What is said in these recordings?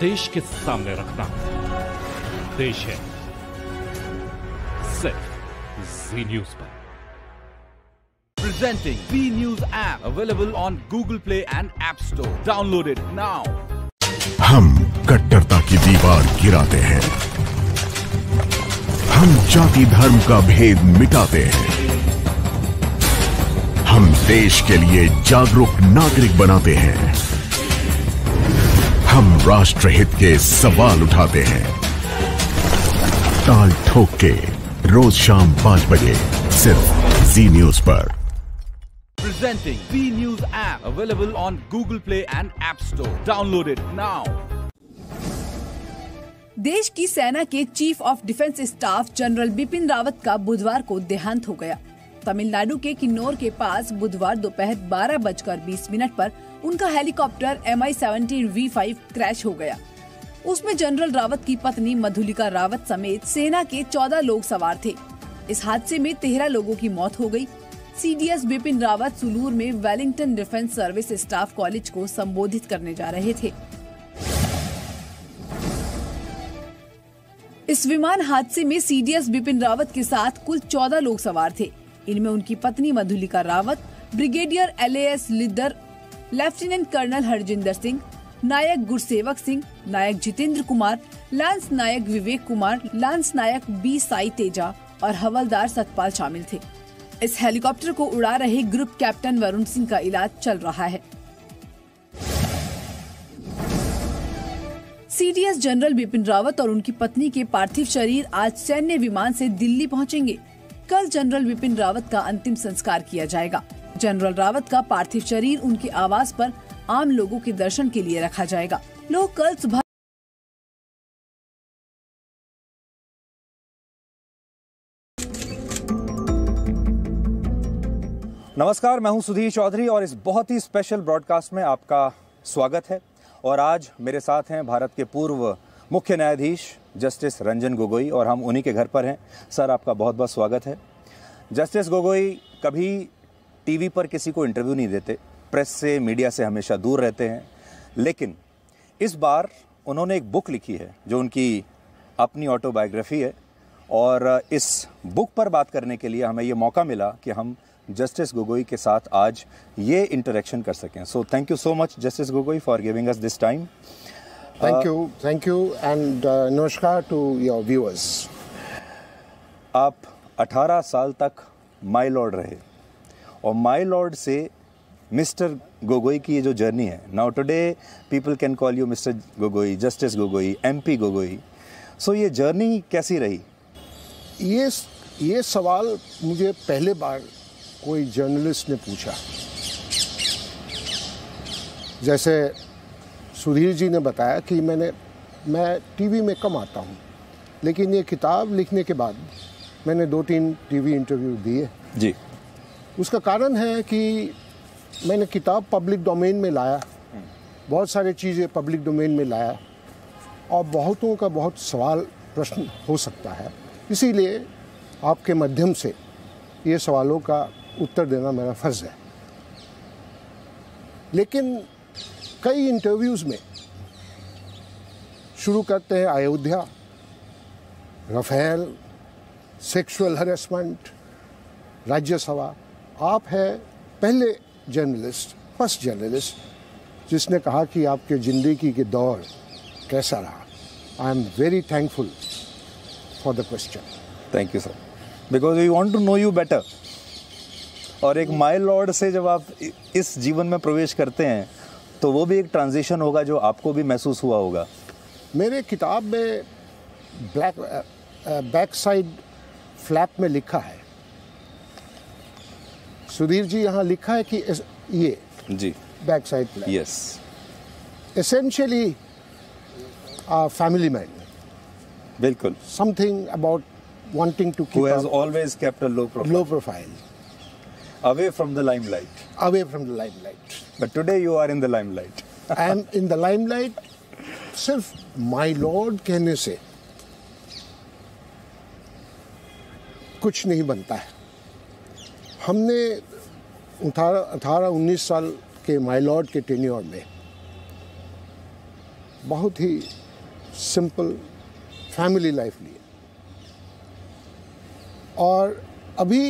देश के सामने रखना। देश है। सिर्फ़ जी न्यूज़ पर। Presenting B News app available on Google Play and App Store. Download it now. हम कट्टरता की दीवार गिराते हैं। हम जाति धर्म का भेद मिटाते हैं। हम देश के लिए जागरूक नागरिक बनाते हैं। हम राष्ट्रहित के सवाल उठाते हैं ताल ठोक के रोज शाम पाँच बजे सिर्फ़ जी न्यूज़ पर Presenting B News app available on Google Play and App Store. Download it now. देश की सेना के chief of defence staff general Bipin Rawat का बुधवार को देहांत हो गया तमिलनाडु के किन्नौर के पास बुधवार दोपहर बारह बजकर बीस मिनट पर उनका helicopter M I seventeen V five crash हो गया। उसमें जनरल रावत की पत्नी मधुलिका रावत समेत सेना के चौदह लोग सवार थे। इस हादसे में तेरह लोगों की मौत हो गई। सीडीएस बिपिन रावत सुलूर में Wellington defence service staff college को संबोधित करने जा रहे थे। इस विमान हादसे में सीडीएस बिपिन रावत के साथ कुल 14 लोग सवार थे। इनमें उनकी पत्नी Madhulika Rawat, brigadier L A S Lidder lieutenant colonel Harjinder Singh, Naik Gursewak Singh, Naik Jitendra Kumar, lance Naik Vivek Kumar, lance Naik B Sai Teja और हवलदार सतपाल शामिल थे। इस हेलीकॉप्टर को उड़ा रहे ग्रुप कैप्टन वरुण सिंह का इलाज चल रहा है। सीडीएस जनरल बिपिन रावत और उनकी पत्नी के पार्थिव शरीर आज सैन्य विमान से दिल्ली पहुँचेंगे। कल जनरल बिपिन रावत का अंतिम संस्कार किया जाएगा। जनरल रावत का पार्थिव शरीर उनके आवास पर आम लोगों के दर्शन के लिए रखा जाएगा। लोग कल सुबह नमस्कार, मैं हूँ सुधीर चौधरी और इस बहुत ही स्पेशल ब्रॉडकास्ट में आपका स्वागत है। और आज मेरे साथ हैं भारत के पूर्व मुख्य न्यायाधीश जस्टिस रंजन गोगोई और हम उन्हीं के घर पर हैं। सर, आपका बहुत बहुत स्वागत है। जस्टिस गोगोई, कभी टीवी पर किसी को इंटरव्यू नहीं देते। प्रेस से, मीडिया से हमेशा दूर रहते हैं। लेकिन इस बार उन्होंने एक बुक लिखी है, जो उनकी अपनी ऑटोबायोग्राफी है। और इस बुक पर बात करने के लिए हमें ये मौका मिला कि हम जस्टिस गोगोई के साथ आज ये इंटरेक्शन कर सकें। So thank you so much justice Gogoi for giving us this time Thank you, thank you, and uh, namaskar to your viewers. आप 18 साल तक माई लॉर्ड रहे। और माई लॉर्ड से मिस्टर गोगोई की ये जो जर्नी है now today people can call you mister Gogoi justice Gogoi MP Gogoi. So ये जर्नी कैसी रही? ये ये सवाल मुझे पहले बार कोई जर्नलिस्ट ने पूछा। जैसे सुधीर जी ने बताया कि मैंने मैं टीवी में कम आता हूँ लेकिन ये किताब लिखने के बाद मैंने दो तीन टीवी इंटरव्यू दिए। जी। उसका कारण है कि मैंने किताब पब्लिक डोमेन में लाया बहुत सारी चीज़ें पब्लिक डोमेन में लाया और बहुतों का बहुत सवाल प्रश्न हो सकता है। इसीलिए आपके माध्यम से ये सवालों का उत्तर देना मेरा फ़र्ज़ है। लेकिन कई इंटरव्यूज़ में शुरू करते हैं Ayodhya, Rafale sexual harassment Rajya Sabha. आप है पहले जर्नलिस्ट फ़र्स्ट जर्नलिस्ट जिसने कहा कि आपके ज़िंदगी के दौर कैसा रहा। I am very thankful for the question thank you sir because we want to know you better और एक माई लॉर्ड से जब आप इस जीवन में प्रवेश करते हैं तो वो भी एक ट्रांजिशन होगा जो आपको भी महसूस हुआ होगा। मेरे किताब में ब्लैक बैक साइड फ्लैप में लिखा है। सुधीर जी यहाँ लिखा है कि ये जी। Back side yes essentially family man बिल्कुल। Something about wanting to has low profile away from the limelight away from the limelight but today you are in the limelight I am in the limelight सिर्फ़ my lord कहने से कुछ नहीं बनता है हमने अठारह उन्नीस साल के माई लॉर्ड के टेन्योर में बहुत ही सिंपल फैमिली लाइफ लिए और अभी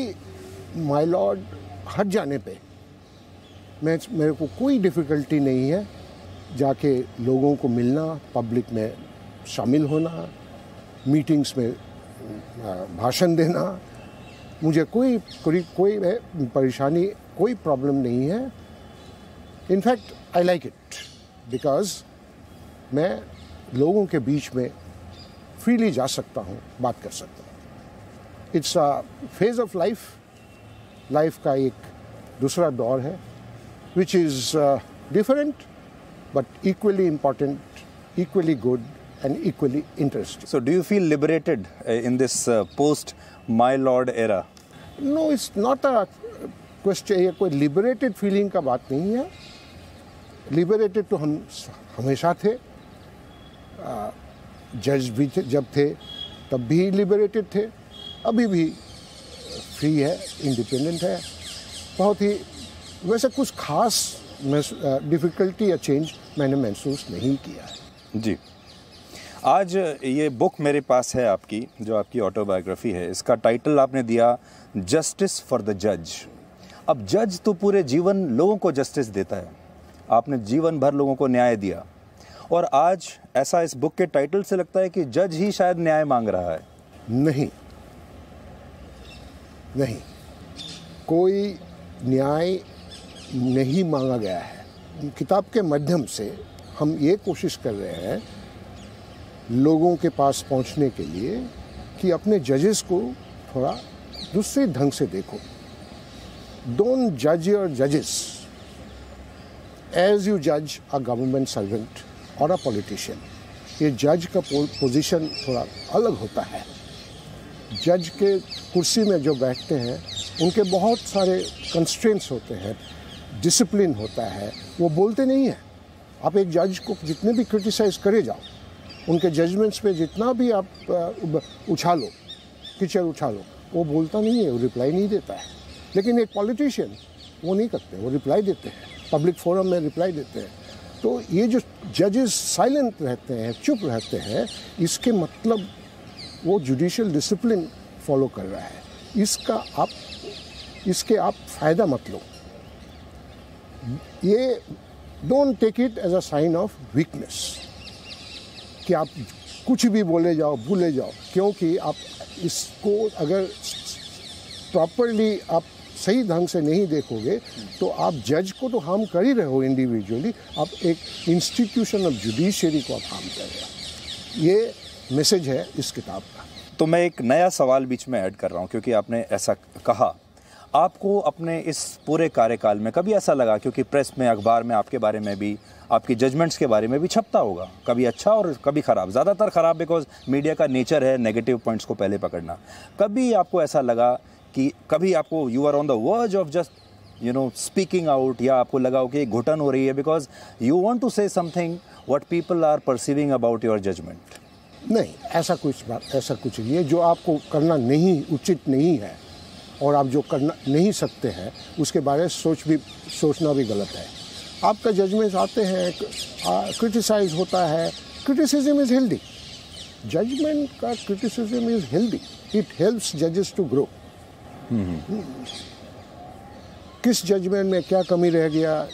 माय लॉर्ड हट जाने पे, मैं मेरे को कोई डिफ़िकल्टी नहीं है जाके लोगों को मिलना पब्लिक में शामिल होना मीटिंग्स में भाषण देना। मुझे कोई कोई कोई परेशानी, कोई प्रॉब्लम नहीं है। In fact I like it because मैं लोगों के बीच में फ्रीली जा सकता हूँ, बात कर सकता हूँ। It's a phase of life life का एक दूसरा दौर है which is different but equally important equally good and equally So, do you feel liberated uh, in this uh, post My Lord era? No it's not a question ये कोई liberated feeling का बात नहीं है। लिबरेटेड तो हम हमेशा थे। जज भी थे जब थे तब भी लिबरेटेड थे। अभी भी फ्री है इंडिपेंडेंट है। बहुत ही वैसे कुछ खास डिफ़िकल्टी या चेंज मैंने महसूस नहीं किया है। जी। आज ये बुक मेरे पास है आपकी जो आपकी ऑटोबायोग्राफी है। इसका टाइटल आपने दिया जस्टिस फॉर द जज अब जज तो पूरे जीवन लोगों को जस्टिस देता है। आपने जीवन भर लोगों को न्याय दिया। और आज ऐसा इस बुक के टाइटल से लगता है कि जज ही शायद न्याय मांग रहा है। नहीं। नहीं। कोई न्याय नहीं मांगा गया है। किताब के माध्यम से हम ये कोशिश कर रहे हैं लोगों के पास पहुँचने के लिए कि अपने जजेस को थोड़ा दूसरे ढंग से देखो। डोंट जज योर जजेस एज यू जज अ गवर्नमेंट सर्वेंट और अ पॉलिटिशियन ये जज का पोजीशन थोड़ा अलग होता है। जज के कुर्सी में जो बैठते हैं, उनके बहुत सारे कंस्ट्रेंट्स होते हैं डिसिप्लिन होता है। वो बोलते नहीं हैं। आप एक जज को जितने भी क्रिटिसाइज करे जाओ, उनके जजमेंट्स पे जितना भी आप उछालो, कीचड़ उछालो, वो बोलता नहीं है, वो रिप्लाई नहीं देता है। लेकिन एक पॉलिटिशियन वो नहीं करते, वो रिप्लाई देते हैं। पब्लिक फोरम में रिप्लाई देते हैं। तो ये जो जजेस साइलेंट रहते हैं, चुप रहते हैं, इसके मतलब वो जुडिशियल डिसिप्लिन फॉलो कर रहा है। इसका आप, इसके आप फ़ायदा मत लो। ये don't take it as a sign of weakness कि आप कुछ भी बोले जाओ, भूले जाओ, क्योंकि आप इसको अगर प्रॉपरली आप सही ढंग से नहीं देखोगे तो आप जज को तो हार्म कर ही रहे हो इंडिविजुअली आप एक इंस्टीट्यूशन ऑफ़ जुडिशरी को आप हार्म कर रहे हो। ये मैसेज है इस किताब का। तो मैं एक नया सवाल बीच में ऐड कर रहा हूँ, क्योंकि आपने ऐसा कहा। आपको अपने इस पूरे कार्यकाल में कभी ऐसा लगा, क्योंकि प्रेस में, अखबार में, आपके बारे में भी, आपकी जजमेंट्स के बारे में भी छपता होगा? कभी अच्छा और कभी ख़राब? ज़्यादातर ख़राब बिकॉज़ मीडिया का नेचर है नेगेटिव पॉइंट्स को पहले पकड़ना। कभी आपको ऐसा लगा कि, कभी आपको you are on the verge of just you know speaking out या आपको लगा हो कि घुटन हो रही है because you want to say something what people are perceiving about your judgement नहीं ऐसा कुछ बात ऐसा कुछ नहीं है। जो आपको करना नहीं उचित नहीं है और आप जो करना नहीं सकते हैं उसके बारे में सोच भी सोचना भी गलत है। आपका जजमेंट आते हैं क्रिटिसाइज होता है। क्रिटिसिज्म इज़ हेल्दी जजमेंट का criticism is healthy it helps जजेस टू ग्रो किस जजमेंट में क्या कमी रह गया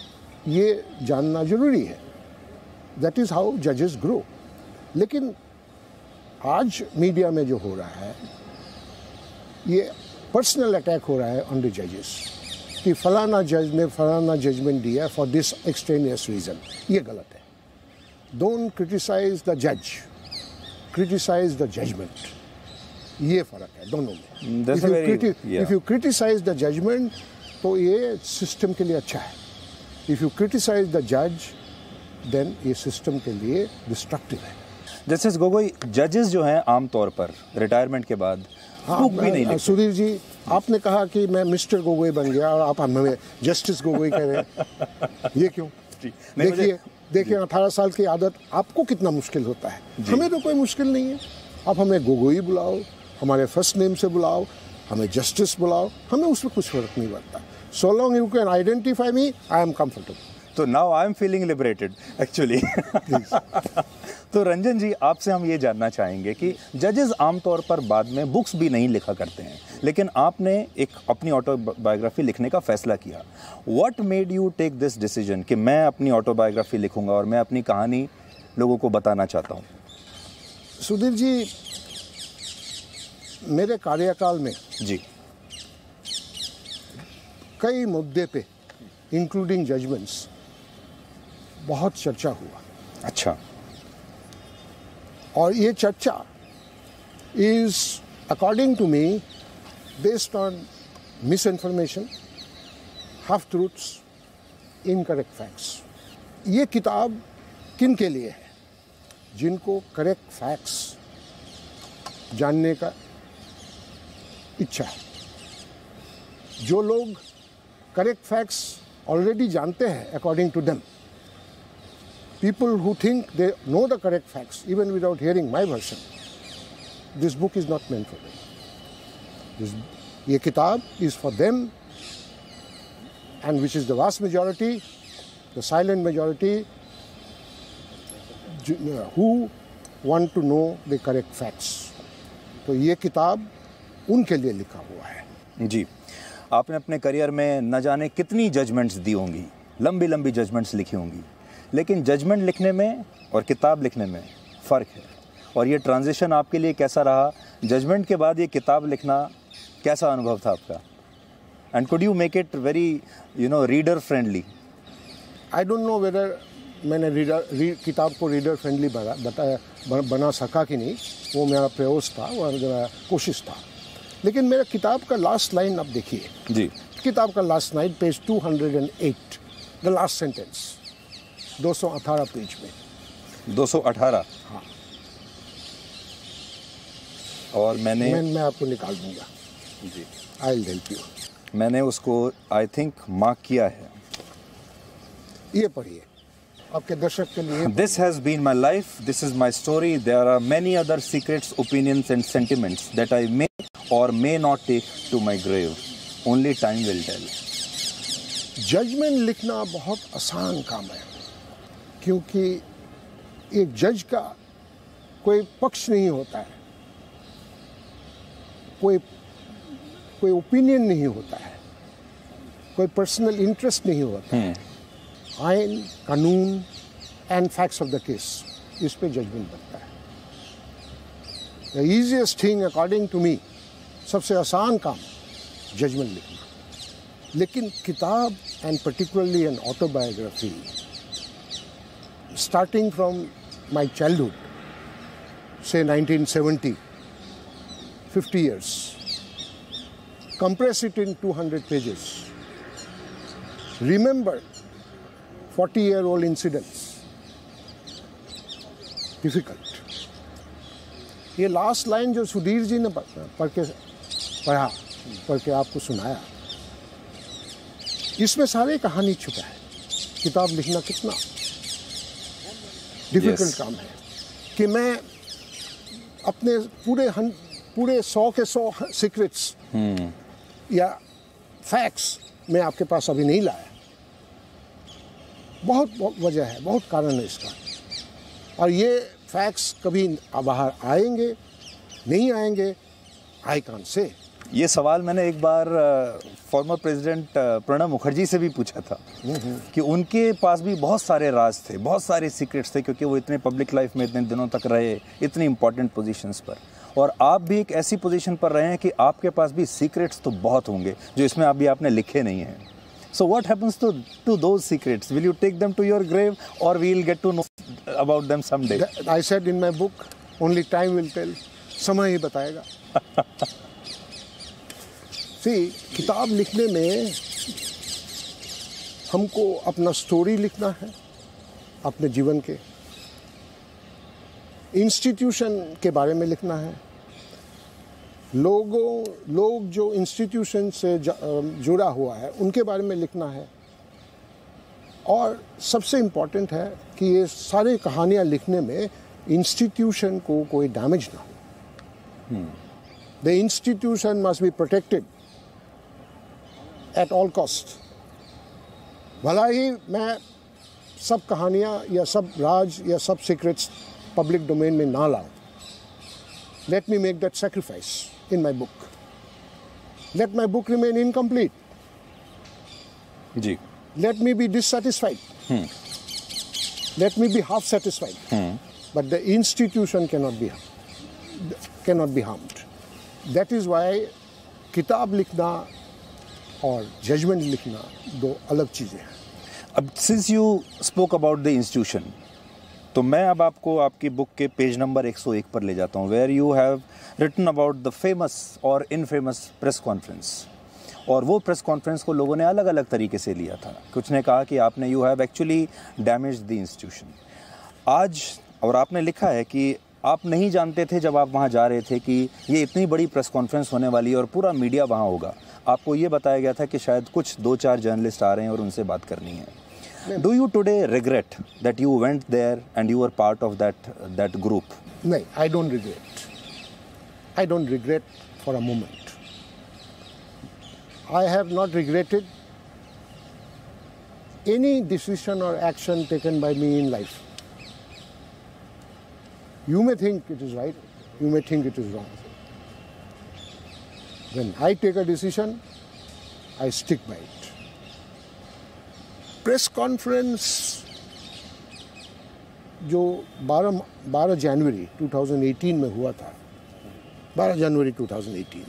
ये जानना ज़रूरी है। दैट इज़ हाउ जजेस ग्रो लेकिन आज मीडिया में जो हो रहा है ये पर्सनल अटैक हो रहा है ऑन द जजेस कि फलाना जज ने फलाना जजमेंट दिया फॉर दिस एक्सटेनियस रीजन ये गलत है। डोंट क्रिटिसाइज द जज क्रिटिसाइज द जजमेंट ये फ़र्क है दोनों में. If you criticise the judgement तो ये सिस्टम के लिए अच्छा है। इफ़ यू क्रिटिसाइज द जज देन ये सिस्टम के लिए डिस्ट्रक्टिव है। जस्टिस गोगोई जजेस जो हैं आमतौर पर रिटायरमेंट के बाद बुक भी नहीं लिखते सुधीर जी आपने कहा कि मैं मिस्टर गोगोई बन गया और आप हमें जस्टिस गोगोई कह रहे हैं। ये क्यों? देखिए देखिए अठारह साल की आदत आपको कितना मुश्किल होता है? हमें तो कोई मुश्किल नहीं है। आप हमें गोगोई बुलाओ हमारे फ़र्स्ट नेम से बुलाओ हमें जस्टिस बुलाओ हमें उसमें कुछ फ़र्क नहीं पड़ता। So long you can identify me I am comfortable तो now I am feeling liberated actually तो रंजन जी आपसे हम ये जानना चाहेंगे कि जजेस आमतौर पर बाद में बुक्स भी नहीं लिखा करते हैं लेकिन आपने एक अपनी ऑटोबायोग्राफी लिखने का फैसला किया। What made you take this decision कि मैं अपनी ऑटोबायोग्राफी लिखूँगा और मैं अपनी कहानी लोगों को बताना चाहता हूँ? सुधीर जी मेरे कार्यकाल में जी। कई मुद्दे पे इंक्लूडिंग जजमेंट्स बहुत चर्चा हुआ। अच्छा। और ये चर्चा is according to me based on misinformation half truths incorrect facts ये किताब किन के लिए है? जिनको करेक्ट फैक्ट्स जानने का इच्छा है। जो लोग करेक्ट फैक्ट्स ऑलरेडी जानते हैं according to them people who think they know the correct facts, even without hearing my version, this book is not meant for them. This, ये किताब is for them, and which is the vast majority, the silent majority, who want to know the correct facts. तो ये किताब उनके लिए लिखा हुआ है जी आपने अपने करियर में न जाने कितनी जजमेंट्स दी होंगी लंबी लंबी जजमेंट्स लिखी होंगी लेकिन जजमेंट लिखने में और किताब लिखने में फ़र्क है। और ये ट्रांजिशन आपके लिए कैसा रहा? जजमेंट के बाद ये किताब लिखना कैसा अनुभव था आपका? And could you make it very you know reader friendly I don't know whether मैंने रीडर री, किताब को रीडर फ्रेंडली बना बताया बना सका कि नहीं। वो मेरा प्रयास था वो मेरा कोशिश था। लेकिन मेरा किताब का लास्ट लाइन आप देखिए। जी। किताब का last line page 208 the last sentence दो सौ अठारह पेज में। दो सौ अठारह? हाँ। और मैंने मैं, मैं आपको निकाल दूँगा। जी। आई विल हेल्प यू मैंने उसको आई थिंक मार्क किया है। ये पढ़िए। आपके दर्शक के लिए this has been my life this is my story there are many other secrets opinions and sentiments that I may or may not take to my grave only time will tell judgment लिखना बहुत आसान काम है। क्योंकि एक जज का कोई पक्ष नहीं होता है। कोई कोई ओपिनियन नहीं होता है। कोई पर्सनल इंटरेस्ट नहीं होता है। आयन कानून and facts of the case इस पे जजमेंट बनता है। The easiest thing according to me सबसे आसान काम जजमेंट लिखना। लेकिन किताब and particularly an autobiography starting from my childhood से 1970 50 years, compress it in 200 pages. Remember 40 year old incidents. Difficult. ये लास्ट लाइन जो सुधीर जी ने पढ़ के, पढ़ा, पढ़ के आपको सुनाया, इसमें सारे कहानी छुपा है। किताब लिखना कितना डिफ़िकल्ट Yes. काम है कि मैं अपने पूरे हन, पूरे सौ के सौ सीक्रेट्स या फैक्ट्स मैं आपके पास अभी नहीं लाया। बहुत बहुत वजह है बहुत कारण है इसका। और ये फैक्ट्स कभी बाहर आएँगे नहीं आएँगे आई कान से ये सवाल मैंने एक बार फॉर्मर प्रेसिडेंट प्रणब मुखर्जी से भी पूछा था कि उनके पास भी बहुत सारे राज थे बहुत सारे सीक्रेट्स थे क्योंकि वो इतने पब्लिक लाइफ में इतने दिनों तक रहे इतनी इंपॉर्टेंट पोजीशंस पर। और आप भी एक ऐसी पोजीशन पर रहे हैं कि आपके पास भी सीक्रेट्स तो बहुत होंगे जो इसमें अभी आपने लिखे नहीं हैं। So what happens to to those secrets will you take them to your grave or we will get to know about them someday I said in my book only time will tell समय ही बताएगा सी किताब लिखने में हमको अपना story लिखना है अपने जीवन के। इंस्टीट्यूशन के बारे में लिखना है। लोगों लोग जो इंस्टीट्यूशन से जुड़ा हुआ है उनके बारे में लिखना है। और सबसे इंपॉर्टेंट है कि ये सारी कहानियाँ लिखने में इंस्टीट्यूशन को कोई डैमेज ना हो। The institution must be protected at all cost भला ही मैं सब कहानियाँ या सब राज या सब सीक्रेट्स पब्लिक डोमेन में ना लाऊं let me make that sacrifice in my book. Let my book remain incomplete. Ji Let me be dissatisfied. Let me be half satisfied. But the institution cannot be cannot be harmed. That is why किताब लिखना और judgment लिखना दो अलग चीज़ें हैं। अब since you spoke about the institution तो मैं अब आपको आपकी बुक के पेज नंबर 101 पर ले जाता हूँ where you have written about the famous और इनफेमस प्रेस कॉन्फ्रेंस और वो प्रेस कॉन्फ्रेंस को लोगों ने अलग अलग तरीके से लिया था। कुछ ने कहा कि आपने you have actually damage the institution आज, और आपने लिखा है कि आप नहीं जानते थे जब आप वहाँ जा रहे थे कि ये इतनी बड़ी प्रेस कॉन्फ्रेंस होने वाली है और पूरा मीडिया वहाँ होगा। आपको ये बताया गया था कि शायद कुछ दो चार जर्नलिस्ट आ रहे हैं और उनसे बात करनी है do you today regret that you went there and you are part of that that group नहीं I don't regret I don't regret for a moment I have not regretted any decision or action taken by me in life. You may think it is right, you may think it is wrong. When I take a decision, I stick by it. Press conference जो 12 12 जनवरी 2018 में हुआ था 12 जनवरी 2018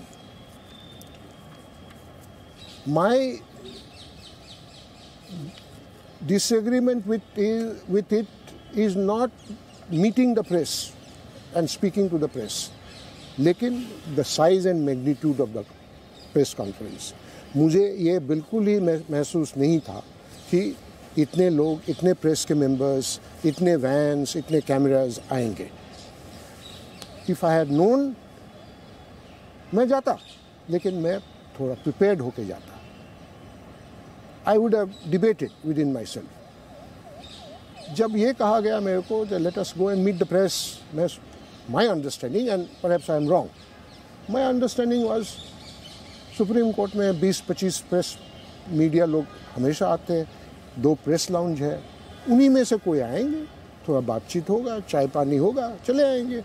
my disagreement with, is, with it is not meeting the press and speaking to the press, लेकिन the size and magnitude of the press conference मुझे ये बिल्कुल ही महसूस नहीं था कि इतने लोग, इतने प्रेस के मेंबर्स इतने वैन्स इतने कैमराज आएँगे। इफ़ आई हैड नोन मैं जाता, लेकिन मैं थोड़ा प्रिपेयर्ड होके जाता। I would have debated with in my self जब ये कहा गया मेरे को let us go and meet the press मैं my understanding and perhaps I am wrong my understanding was supreme court में 20-25 प्रेस मीडिया लोग हमेशा आते हैं, दो प्रेस लाउंज है, उन्हीं में से कोई आएँगे, थोड़ा बातचीत होगा, चाय पानी होगा, चले आएँगे।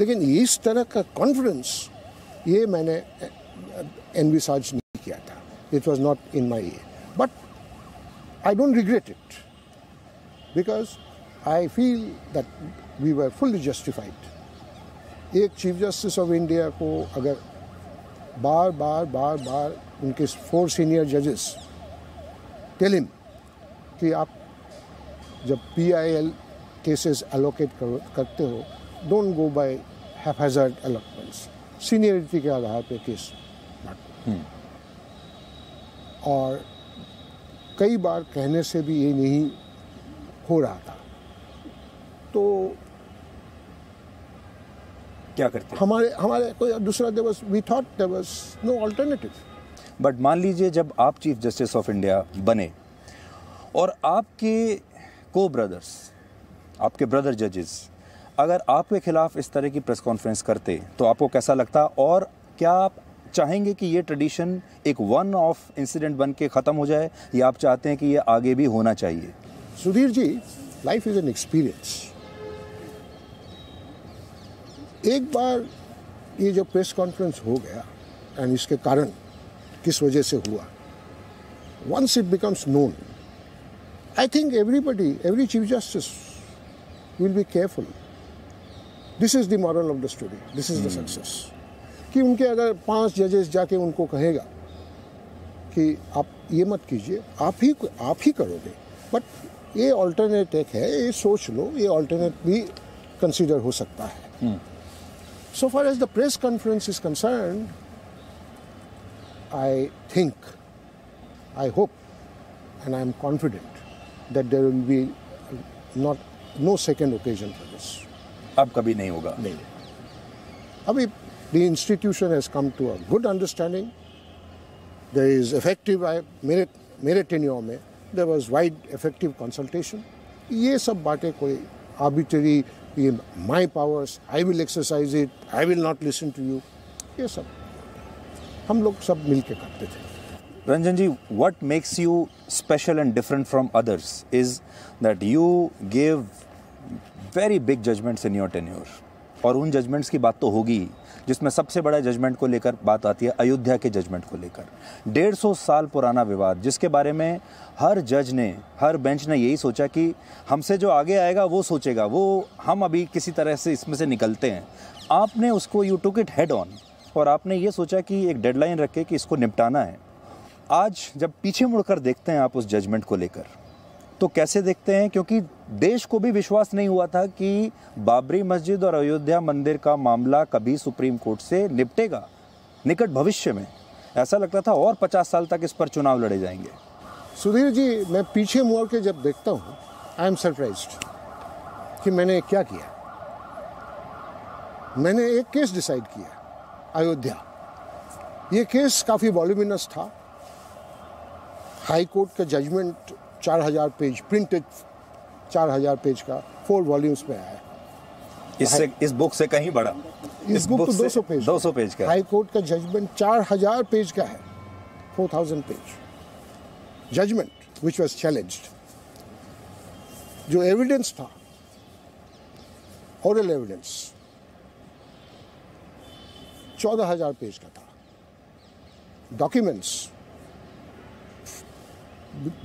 लेकिन इस तरह का कॉन्फ्रेंस ये मैंने एनविसाज नहीं किया था। It was not in my but I don't regret it because I feel that we were fully justified एक चीफ जस्टिस ऑफ़ इंडिया को अगर बार बार बार बार उनके फोर सीनियर जजेस टेलिम कि आप जब P I L cases allocate करते हो don't go by haphazard allotments seniority के आधार पे केस बांटो और कई बार कहने से भी ये नहीं हो रहा था। तो क्या करते हमारे हमारे कोई दूसरा there was we thought there was no alternative but मान लीजिए जब आप चीफ जस्टिस ऑफ़ इंडिया बने और आपके को ब्रदर्स आपके ब्रदर जजेस अगर आपके खिलाफ इस तरह की प्रेस कॉन्फ्रेंस करते तो आपको कैसा लगता? और क्या आप चाहेंगे कि ये ट्रेडिशन एक वन ऑफ़ इंसिडेंट बन के ख़त्म हो जाए या आप चाहते हैं कि ये आगे भी होना चाहिए? Sudhir ji life is an experience एक बार ये जो प्रेस कॉन्फ्रेंस हो गया एंड इसके कारण किस वजह से हुआ once it becomes known I think everybody every chief justice will be careful this is the moral of the story this is the success कि उनके अगर पाँच जजेस जाके उनको कहेगा कि आप ये मत कीजिए आप ही आप ही करोगे। बट ये ऑल्टरनेट एक है ये सोच लो ये ऑल्टरनेट भी कंसिडर हो सकता है। सो far as the press conference is concern I think I hope and I am confident that there will be not no second occasion for this अब कभी नहीं होगा नहीं अभी the institution has come to a good understanding there is effective मेरे मेरे tenure में there was wide effective consultation ये सब बातें कोई आर्बिटरी ये my powers I will exercise it I will not listen to you ये सब हम लोग सब मिल के करते थे Ranjan ji, what makes you special and different from others is that you gave very big judgments in your tenure. और उन जजमेंट्स की बात तो होगी ही, जिसमें सबसे बड़ा जजमेंट को लेकर बात आती है अयोध्या के जजमेंट को लेकर। डेढ़ सौ साल पुराना विवाद जिसके बारे में हर जज ने हर बेंच ने यही सोचा कि हमसे जो आगे आएगा वो सोचेगा वो हम अभी किसी तरह से इसमें से निकलते हैं। आपने उसको you took it head on और आपने ये सोचा कि एक डेडलाइन रखे कि इसको निपटाना है। आज जब पीछे मुड़कर देखते हैं आप उस जजमेंट को लेकर तो कैसे देखते हैं? क्योंकि देश को भी विश्वास नहीं हुआ था कि बाबरी मस्जिद और अयोध्या मंदिर का मामला कभी सुप्रीम कोर्ट से निपटेगा निकट भविष्य में। ऐसा लगता था और 50 साल तक इस पर चुनाव लड़े जाएँगे। सुधीर जी, मैं पीछे मुड़ के जब देखता हूँ आई एम सरप्राइज़ कि मैंने क्या किया। मैंने एक केस डिसाइड किया, अयोध्या। ये केस काफ़ी वॉल्यूमिनस था। हाई कोर्ट का जजमेंट चार हज़ार पेज प्रिंटेड चार हज़ार पेज का फोर वॉल्यूम्स में आया है। इससे इस बुक से कहीं बड़ा इस बुक तो 200 पेज 200 पेज का। हाई कोर्ट का जजमेंट चार हज़ार पेज का है। Four thousand page. Judgement which was challenged जो एविडेंस था ओरल एविडेंस चौदह हज़ार पेज का था। डॉक्यूमेंट्स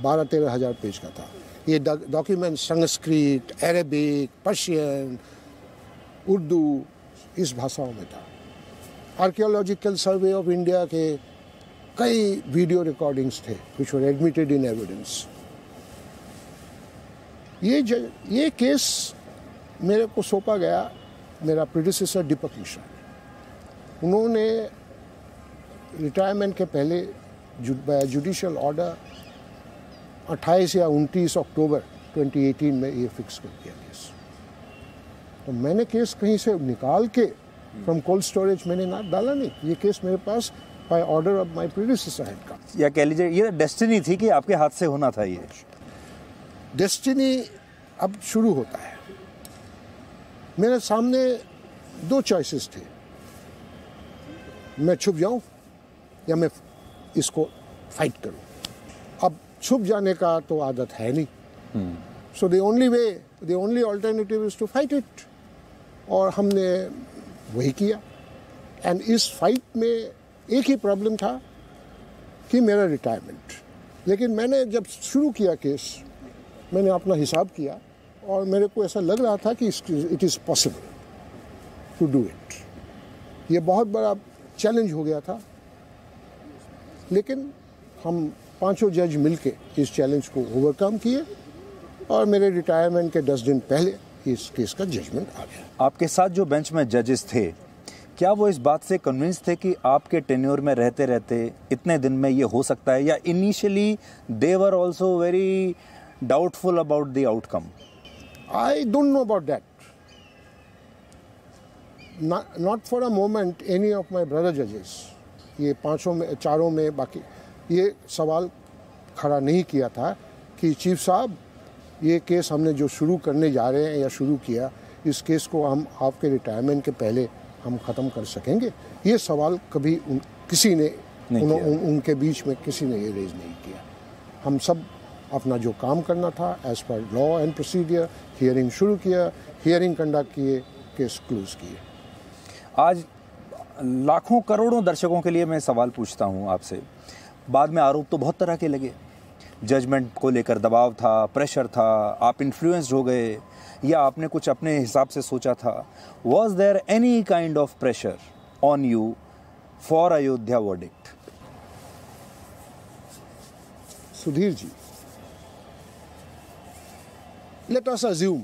बारह तेरह हज़ार पेज का था। ये document Sanskrit Arabic Persian Urdu इस भाषाओं में था। आर्कियोलॉजिकल सर्वे ऑफ़ इंडिया के कई वीडियो रिकॉर्डिंग्स थे विच वर एडमिटेड इन एविडेंस ये ज, ये केस मेरे को सौंपा गया मेरा प्रोड्यूसर दीपक मिश्रा उन्होंने रिटायरमेंट के पहले जुडिशियल ऑर्डर 28 या 29 अक्टूबर 2018 में ये फिक्स कर दिया केस तो मैंने केस कहीं से निकाल के फ्रॉम कोल्ड स्टोरेज मैंने ना डाला नहीं। ये केस मेरे पास by order of my head का या कह लीजिए ये डेस्टिनी थी कि आपके हाथ से होना था ये। डेस्टिनी अब शुरू होता है। मेरे सामने दो चॉइसेस थे। मैं छुप जाऊँ या मैं इसको फाइट करूँ। छुप जाने का तो आदत है नहीं। So the only way the only alternative is to fight it और हमने वही किया। एंड इस फाइट में एक ही प्रॉब्लम था कि मेरा रिटायरमेंट लेकिन मैंने जब शुरू किया केस मैंने अपना हिसाब किया और मेरे को ऐसा लग रहा था कि it is possible to do it ये बहुत बड़ा चैलेंज हो गया था। लेकिन हम पाँचों जज मिलके इस चैलेंज को ओवरकम किए और मेरे रिटायरमेंट के दस दिन पहले इस केस का जजमेंट आ गया। आपके साथ जो बेंच में जजेस थे क्या वो इस बात से कन्विंस थे कि आपके टेन्योर में रहते रहते इतने दिन में ये हो सकता है? या initially they were also very doubtful about the outcome I don't know about that not for a moment any of my brother जजेस ये पाँचों में चारों में बाकी ये सवाल खड़ा नहीं किया था कि चीफ साहब ये केस हमने जो शुरू करने जा रहे हैं या शुरू किया इस केस को हम आपके रिटायरमेंट के पहले हम ख़त्म कर सकेंगे? ये सवाल कभी उन, किसी ने उन, उन, उनके बीच में किसी ने ये रेज नहीं किया। हम सब अपना जो काम करना था as per law and procedure hearing शुरू किया हियरिंग कंडक्ट किए केस क्लोज किए। आज लाखों करोड़ों दर्शकों के लिए मैं सवाल पूछता हूँ आपसे। बाद में आरोप तो बहुत तरह के लगे जजमेंट को लेकर दबाव था, प्रेशर था, आप इन्फ्लुएंस्ड हो गए, या आपने कुछ अपने हिसाब से सोचा था was there any kind of pressure on you for Ayodhya verdict Sudhir ji, let us assume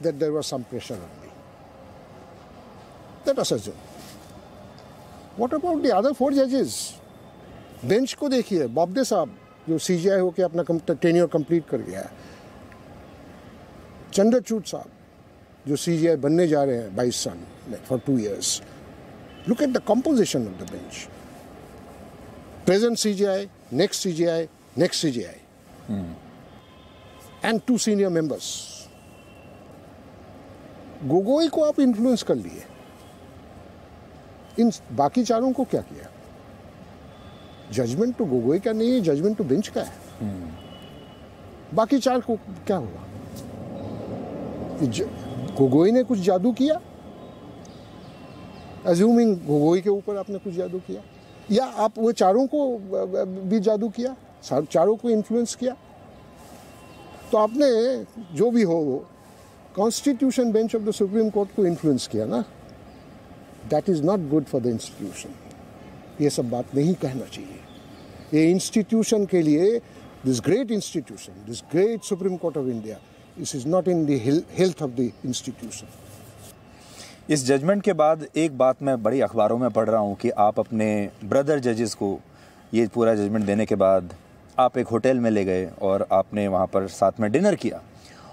that there was some pressure on me. Let us assume. What about the other four judges? Bench को देखिए बॉबडे साहब जो सी J आई होके अपना tenure complete कर गया है। चंद्रचूड साहब जो सी जी आई बनने जा रहे हैं बाईस साल for two years look at the composition of the bench present CJI next CJI next CJI and two senior members Gogoi को आप इन्फ्लुएंस कर लिए। इन बाकी चारों को क्या किया? जजमेंट तो गोगोई का नहीं है, जजमेंट तो बेंच का है। बाकी चार को क्या हुआ गोगोई ने कुछ जादू किया? अज्यूमिंग गोगोई के ऊपर आपने कुछ जादू किया। या आप वो चारों को भी जादू किया? चारों को इन्फ्लुएंस किया? तो आपने जो भी हो, वो constitution bench of the supreme court को इन्फ्लुएंस किया ना। That is not good for the institution ये सब बात नहीं कहना चाहिए। ये इंस्टीट्यूशन के लिए this great institution this great supreme court of India this is not in the health of the institution इस जजमेंट के बाद एक बात मैं बड़ी अखबारों में पढ़ रहा हूँ कि आप अपने ब्रदर जजेस को ये पूरा जजमेंट देने के बाद आप एक होटल में ले गए और आपने वहाँ पर साथ में डिनर किया।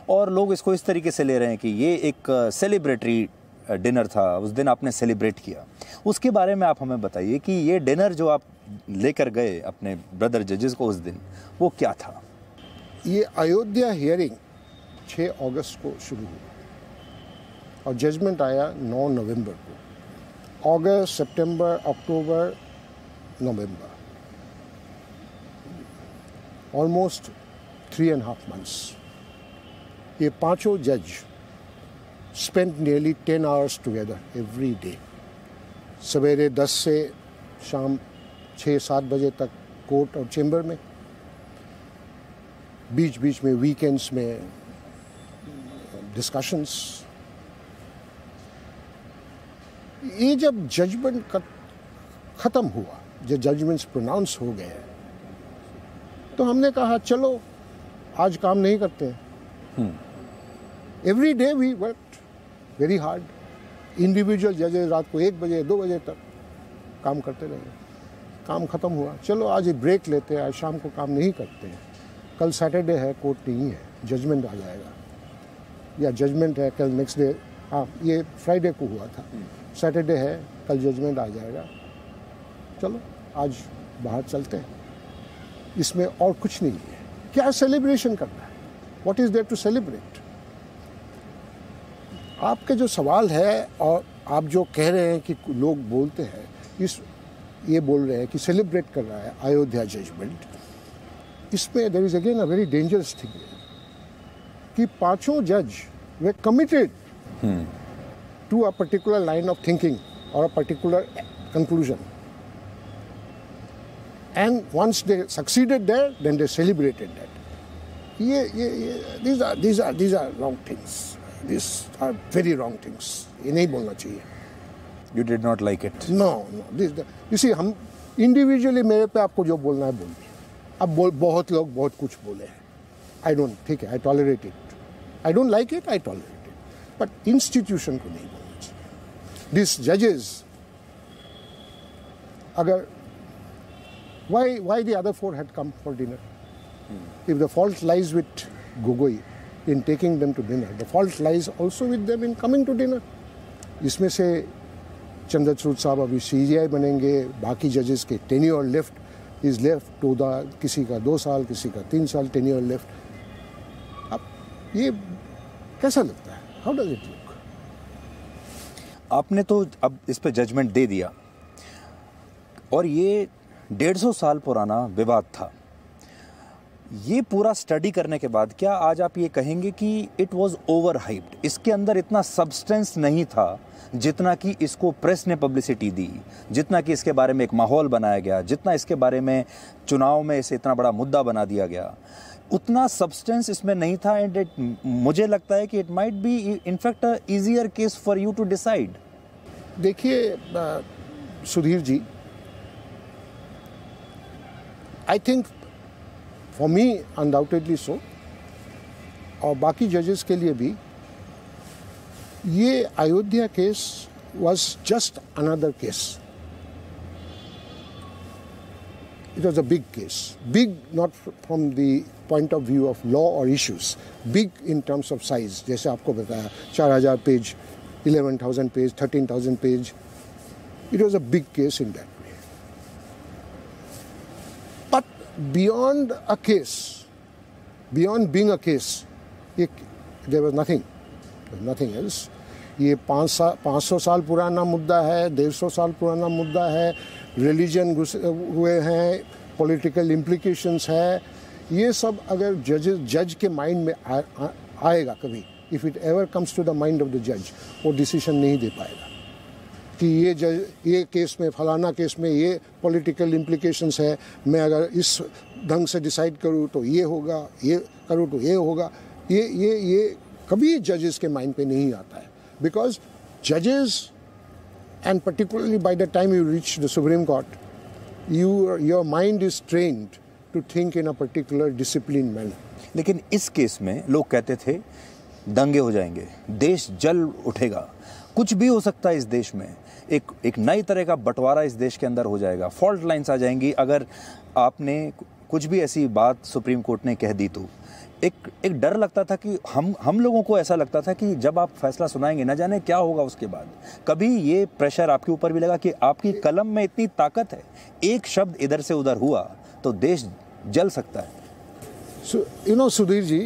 और लोग इसको इस तरीके से ले रहे हैं कि ये एक सेलिब्रेटरी डिनर था, उस दिन आपने सेलिब्रेट किया। उसके बारे में आप हमें बताइए कि ये डिनर जो आप लेकर गए अपने ब्रदर जजेस को उस दिन, वो क्या था? ये अयोध्या हियरिंग 6 अगस्त को शुरू हुआ और जजमेंट आया 9 नवंबर को। अगस्त, सितंबर, अक्टूबर, नवंबर। Almost three and half months ये पाँचों जज spend nearly ten hours together every day सवेरे 10 से शाम 6-7 बजे तक कोर्ट और चेंबर में बीच बीच में वीकेंड्स में डिस्कशंस ये जब जजमेंट खत्म हुआ जब जजमेंट्स प्रोनाउंस हो गए तो हमने कहा चलो आज काम नहीं करते every day we work very hard. Individual जजेस रात को एक बजे दो बजे तक काम करते रहे। काम खत्म हुआ। चलो आज ब्रेक लेते हैं आज शाम को काम नहीं करते हैं। कल सैटरडे है कोर्ट नहीं है। जजमेंट आ जाएगा। या जजमेंट है कल नेक्स्ट डे हाँ ये फ्राइडे को हुआ था। सैटरडे है कल जजमेंट आ जाएगा। चलो आज बाहर चलते हैं। इसमें और कुछ नहीं है। क्या सेलिब्रेशन करना है? What is there to celebrate आपके जो सवाल है और आप जो कह रहे हैं कि लोग बोलते हैं इस ये बोल रहे हैं कि सेलिब्रेट कर रहा है अयोध्या जजमेंट इसमें there is again a very dangerous thing कि पाँचों जज they committed to a particular line of thinking और a particular conclusion and once they succeeded there then they celebrated that ये ये ये these are these are these are wrong things this are very wrong things ये नहीं बोलना चाहिए you did not like it no no this हम individually मेरे पे आपको जो बोलना है बोलिए अब बोल बहुत लोग बहुत कुछ बोले हैं आई डोंट ठीक है I tolerate it I don't like it I tolerate it but institution को नहीं बोलना चाहिए दिस जजेस अगर why why the other four had come for dinner if the fault lies with Gogoi in taking them to dinner the fault lies also with them in coming to dinner इसमें से चंद्रचूड साहब अभी सी J आई बनेंगे, बाकी जजेस के tenure left is left to the किसी का दो साल, किसी का तीन साल टेन्योर लेफ़्ट अब ये कैसा लगता है? हाउ डज इट लुक आपने तो अब इस पर जजमेंट दे दिया। और ये डेढ़ सौ साल पुराना विवाद था। ये पूरा स्टडी करने के बाद क्या आज आप ये कहेंगे कि इट वॉज़ ओवर हाइप्ड इसके अंदर इतना सब्सटेंस नहीं था जितना कि इसको प्रेस ने पब्लिसिटी दी, जितना कि इसके बारे में एक माहौल बनाया गया, जितना इसके बारे में चुनाव में इसे इतना बड़ा मुद्दा बना दिया गया। उतना सब्सटेंस इसमें नहीं था एंड इट मुझे लगता है कि it might be in fact easier case for you to decide देखिए Sudhir ji I think for me undoubtedly so और बाकी जजेस के लिए भी, ये Ayodhya case was just another case it was a big case big not from the point of view of law और issues big in terms of size जैसे आपको बताया, चार हज़ार page eleven thousand page thirteen thousand page it was a big case in that beyond a case, beyond being a case, it, there was nothing. There nothing else. ये पाँच पाँच सौ साल पुराना मुद्दा है डेढ़ सौ साल पुराना मुद्दा है रिलीजन घुस हुए हैं पॉलिटिकल इम्प्लीकेशंस है ये सब अगर जज जज के माइंड में आ, आ, आएगा कभी if it ever comes to the mind of the जज वो डिसीज़न नहीं दे पाएगा कि ये जज ये केस में, फलाना केस में ये पॉलिटिकल इम्प्लीकेशंस है। मैं अगर इस ढंग से डिसाइड करूँ तो ये होगा, ये करूँ तो ये होगा। ये ये ये कभी जजेस के माइंड पे नहीं आता है। बिकॉज़ जजेस and particularly by the time you reach the supreme court you your mind is trained to think in a particular discipline manner. लेकिन इस केस में लोग कहते थे, दंगे हो जाएँगे, देश जल उठेगा। कुछ भी हो सकता है इस देश में। एक एक नई तरह का बंटवारा इस देश के अंदर हो जाएगा। फॉल्ट लाइंस आ जाएँगी। अगर आपने कुछ भी ऐसी बात सुप्रीम कोर्ट ने कह दी तो। एक एक डर लगता था कि हम हम लोगों को ऐसा लगता था कि जब आप फैसला सुनाएँगे ना जाने क्या होगा उसके बाद। कभी ये प्रेशर आपके ऊपर भी लगा कि आपकी कलम में इतनी ताकत है। एक शब्द इधर से उधर हुआ तो देश जल सकता है। You know Sudhir ji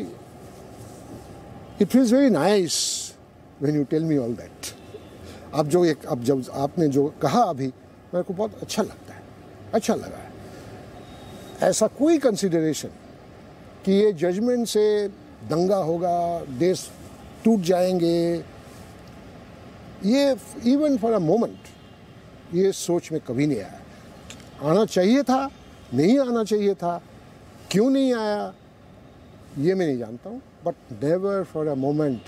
it feels very nice when you tell me all that अब जो एक अब जब आपने जो कहा अभी, मेरे को बहुत अच्छा लगता है अच्छा लगा है। ऐसा कोई कंसिडरेशन कि ये जजमेंट से दंगा होगा, देश टूट जाएँगे, ये इवन फॉर अ मोमेंट ये सोच में कभी नहीं आया। आना चाहिए था, नहीं आना चाहिए था, क्यों नहीं आया, ये मैं नहीं जानता हूँ but never for a moment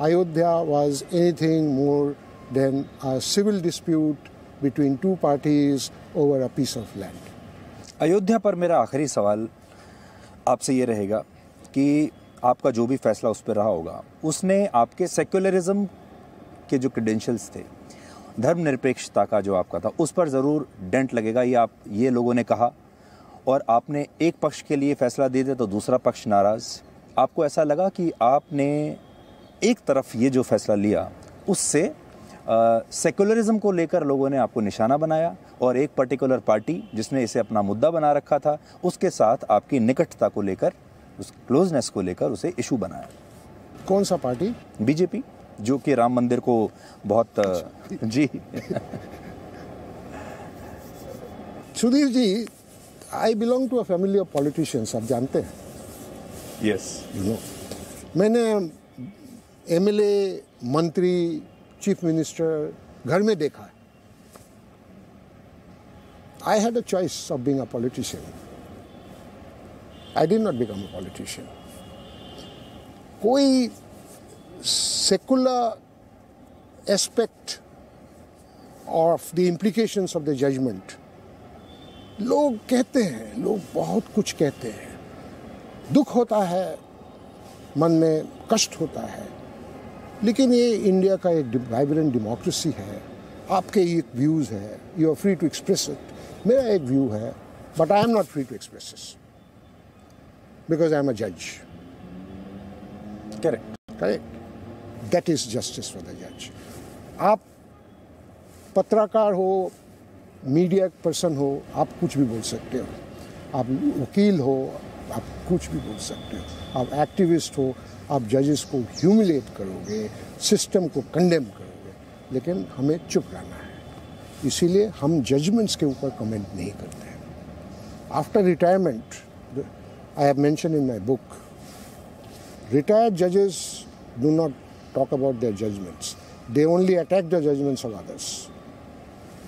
Ayodhya was anything more than a civil dispute between two parties over a piece of land Ayodhya पर मेरा आखिरी सवाल आपसे ये रहेगा कि आपका जो भी फैसला उस पर रहा होगा, उसने आपके सेक्युलरिज्म के जो क्रेडेंशियल्स थे, धर्मनिरपेक्षता का जो आपका था, उस पर ज़रूर डेंट लगेगा। ये आप, ये लोगों ने कहा और आपने एक पक्ष के लिए फैसला दे दिया तो दूसरा पक्ष नाराज़। आपको ऐसा लगा कि आपने एक तरफ़ ये जो फैसला लिया, उससे सेकुलरिज्म को लेकर लोगों ने आपको निशाना बनाया और एक पर्टिकुलर पार्टी जिसने इसे अपना मुद्दा बना रखा था उसके साथ आपकी निकटता को लेकर उस क्लोजनेस को लेकर उसे इशू बनाया। कौन सा पार्टी बीजेपी जो कि राम मंदिर को बहुत अच्छा। जी। Sudhir ji I belong to a family of politicians आप जानते हैं? यस यू नो मैंने एमएलए मंत्री चीफ मिनिस्टर घर में देखा I had a choice of being a politician I did not become a politician कोई secular aspect of the implications of the judgment लोग कहते हैं, लोग बहुत कुछ कहते हैं। दुख होता है, मन में कष्ट होता है। लेकिन ये इंडिया का एक वाइब्रेंट डेमोक्रेसी है। आपके एक व्यूज़ है। You are free to express it मेरा एक व्यू है but I am not free to express it because I am a जज correct correct that is justice for the जज आप पत्रकार हो मीडिया पर्सन हो आप कुछ भी बोल सकते हो। आप वकील हो आप कुछ भी बोल सकते हो। आप एक्टिविस्ट हो आप जजेस को ह्यूमिलेट करोगे सिस्टम को कंडेम करोगे, लेकिन हमें चुप रहना है। इसीलिए हम जजमेंट्स के ऊपर कमेंट नहीं करते हैं। After retirement I have mention in my book retired judges do not talk about their judgments. They only attack the judgments of others.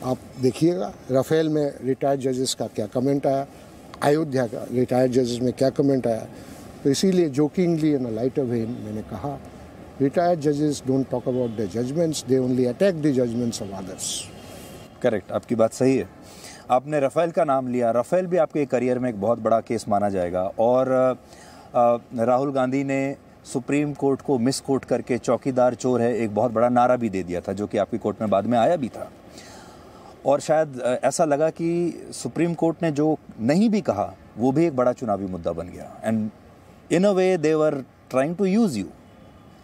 आप देखिएगा राफेल में रिटायर्ड जजेस का क्या कमेंट आया? अयोध्या का रिटायर्ड जजेस में क्या कमेंट आया? तो इसीलिए jokingly in a lighter vein मैंने कहा रिटायर्ड जजेस don't talk about the judgments they only attack the judgments of others correct आपकी बात सही है। आपने रफ़ेल का नाम लिया। रफ़ेल भी आपके करियर में एक बहुत बड़ा केस माना जाएगा। और राहुल गांधी ने सुप्रीम कोर्ट को मिस कोर्ट करके चौकीदार चोर है, एक बहुत बड़ा नारा भी दे दिया था, जो कि आपकी कोर्ट में बाद में आया भी था। और शायद ऐसा लगा कि सुप्रीम कोर्ट ने जो नहीं भी कहा, वो भी एक बड़ा चुनावी मुद्दा बन गया। And in a way they were trying to use you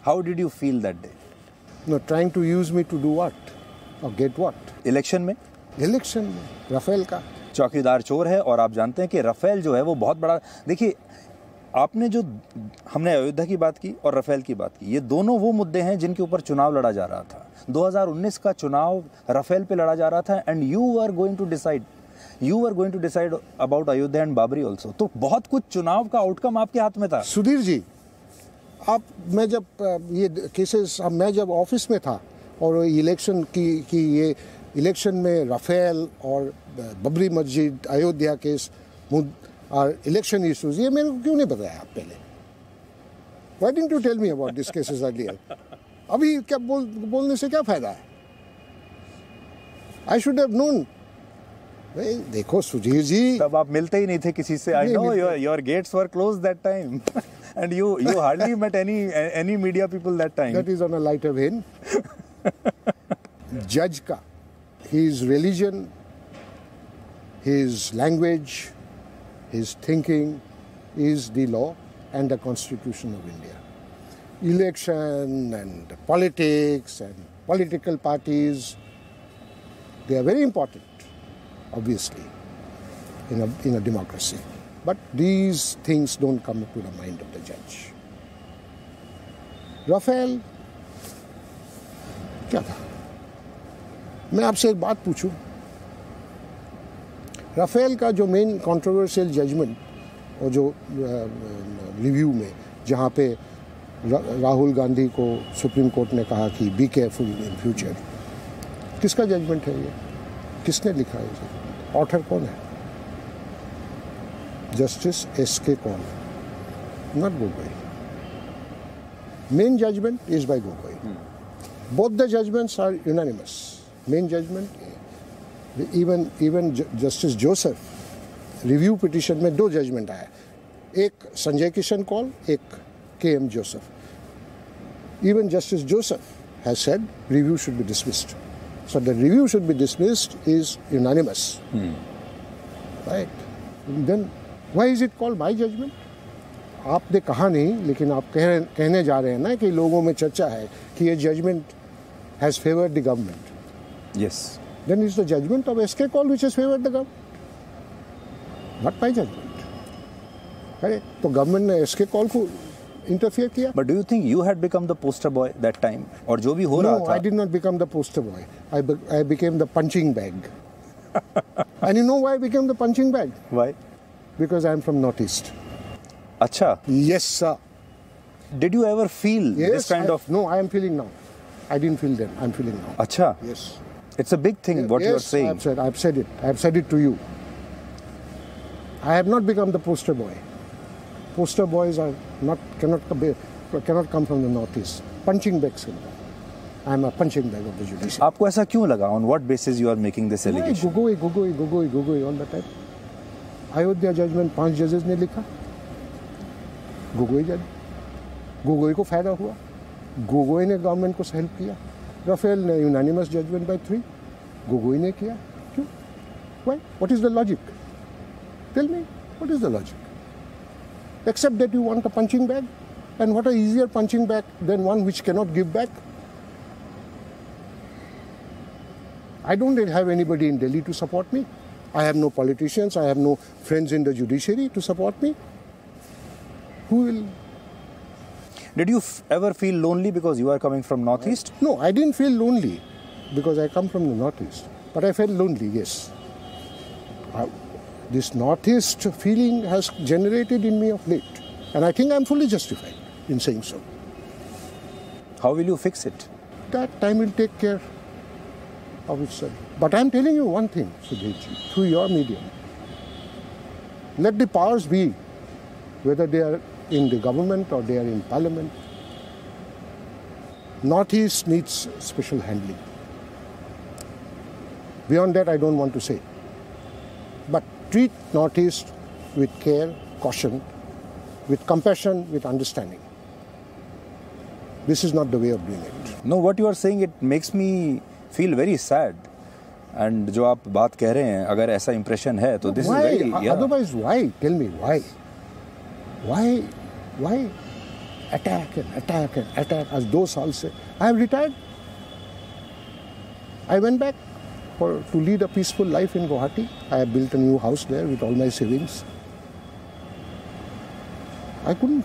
how did you feel that day no trying to use me to do what or get what election में? इलेक्शन में राफेल का। चौकीदार चोर है और आप जानते हैं कि रफेल जो है वो बहुत बड़ा देखिए आपने जो हमने अयोध्या की बात की और रफेल की बात की। ये दोनों वो मुद्दे हैं जिनके ऊपर चुनाव लड़ा जा रहा था। 2019 का चुनाव रफेल पे लड़ा जा रहा था and you are going to decide you are going to decide about Ayodhya and Babri also तो बहुत कुछ चुनाव का आउटकम आपके हाथ में था। सुधीर जी, आप, मैं जब ये केसेस मैं जब ऑफ़िस में था और इलेक्शन की की ये इलेक्शन में राफेल और बबरी मस्जिद अयोध्या केस और इलेक्शन इश्यूज़ ये मेरे को क्यों नहीं बताया आप पहले? Why didn't you tell me about this cases earlier अभी क्या बोल, बोलने से क्या फ़ायदा है? आई शुड हैव नोन देखो सुधीर जी तब आप मिलते ही नहीं थे किसी से आई नहीं नो मिलते। Your your gates were close that time and you you hardly met any any media people that time that is on a lighter vein. Judge ka, his religion, his language, his thinking is the law and the constitution of India. Election and politics and political parties, they are very important, Obviously, in a, in a democracy. But these things don't come to the mind of the judge. Rafale क्या था मैं आपसे एक बात पूछूँ Rafale का जो main controversial judgement और जो रिव्यू में जहाँ पे राहुल गांधी को सुप्रीम कोर्ट ने कहा कि बी केयरफुल इन फ्यूचर किसका जजमेंट है ये किसने लिखा है ये ऑथर कौन है? जस्टिस एस के कौन है? Not Gogoi main judgment is by Gogoi both the judgments are unanimous main judgment even even justice Joseph review petition में दो जजमेंट आया। एक संजय किशन कॉल एक K M Joseph even justice Joseph has said review should be dismissed so the review should be dismissed is unanimous right then why is it called my judgment आपने कहा नहीं लेकिन आप कह रहे- कहने जा रहे हैं ना कि लोगों में चर्चा है कि ये judgment has favoured the government yes then it's the judgment of SK call which has favored the government. Not my judgment. Correct? तो गवर्नमेंट ने एसके कॉल को इंटरफियर किया but do you think you had become the poster boy that time और जो भी हो No, रहा I था did not become the poster boy. I, be- I became the punching bag. and you know why I became the punching bag? Why Because I am from Northeast. अच्छा Yes, sir. Did you ever feel Yes, this kind I- of No, I am feeling now. I didn't feel then. I'm feeling now. अच्छा Yes. It's a big thing what you are yes, saying I've said, I've said it. I've said it to you. I have not become the poster boy. Poster boys are not cannot cannot come from the northeast. Punching bags. I am a punching bag of the judiciary. आपको ऐसा क्यों लगा what basis you are making this Why allegation Gogoi, Gogoi, Gogoi, Gogoi all the time. Ayodhya judgment पाँच जजेस ने लिखा गोगोई जज गोगोई को फ़ायदा हुआ गोगोई ने गवर्नमेंट को हेल्प किया राफेल ने unanimous judgment by three Gogoi ने किया क्यों why what is the logic tell me what is the logic except that you want a punching bag. And what a easier punching bag than one which cannot give back. I don't have anybody in Delhi to support me. I have no politicians. I have no friends in the judiciary to support me. Who will? Did you f- ever feel lonely because you are coming from northeast? No, I didn't feel lonely because I come from the northeast. But I felt lonely, yes. This northeast feeling has generated in me of late. And I think I'm fully justified in saying so. How will you fix it? That time will take care of itself. But I'm telling you one thing, Sudhirji, through your medium. Let the powers be, whether they are in the government or they are in parliament. Northeast needs special handling. Beyond that, I don't want to say. Treat Northeast with care, caution, with compassion, with understanding. This is not the way of doing it. No, what you are saying it makes me feel very sad. And जो आप बात कह रहे हैं अगर ऐसा impression है तो this why? is very O- yeah. Otherwise, why? Tell me why? Why? Why attack and attack and attack? As दो साल से I have retired. I went back for to lead a peaceful life in Guwahati. I have built a new house there with all my savings. I couldn't.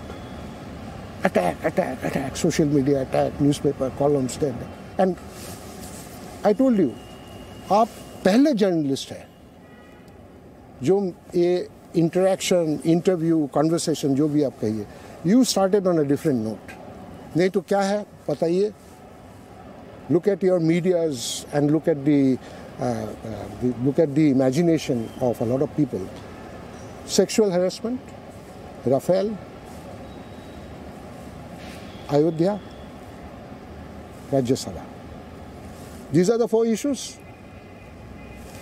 Attack, attack, attack, social media attack, newspaper columns, then. And I told you, आप पहले journalist हैं जो ये interaction interview conversation जो भी आप कहिए you started on a different note नहीं तो क्या है बताइए look at your medias and look at the, uh, uh, the look at the imagination of a lot of people. Sexual harassment, Rafael, Ayodhya, Rajya Sabha. These are the four issues.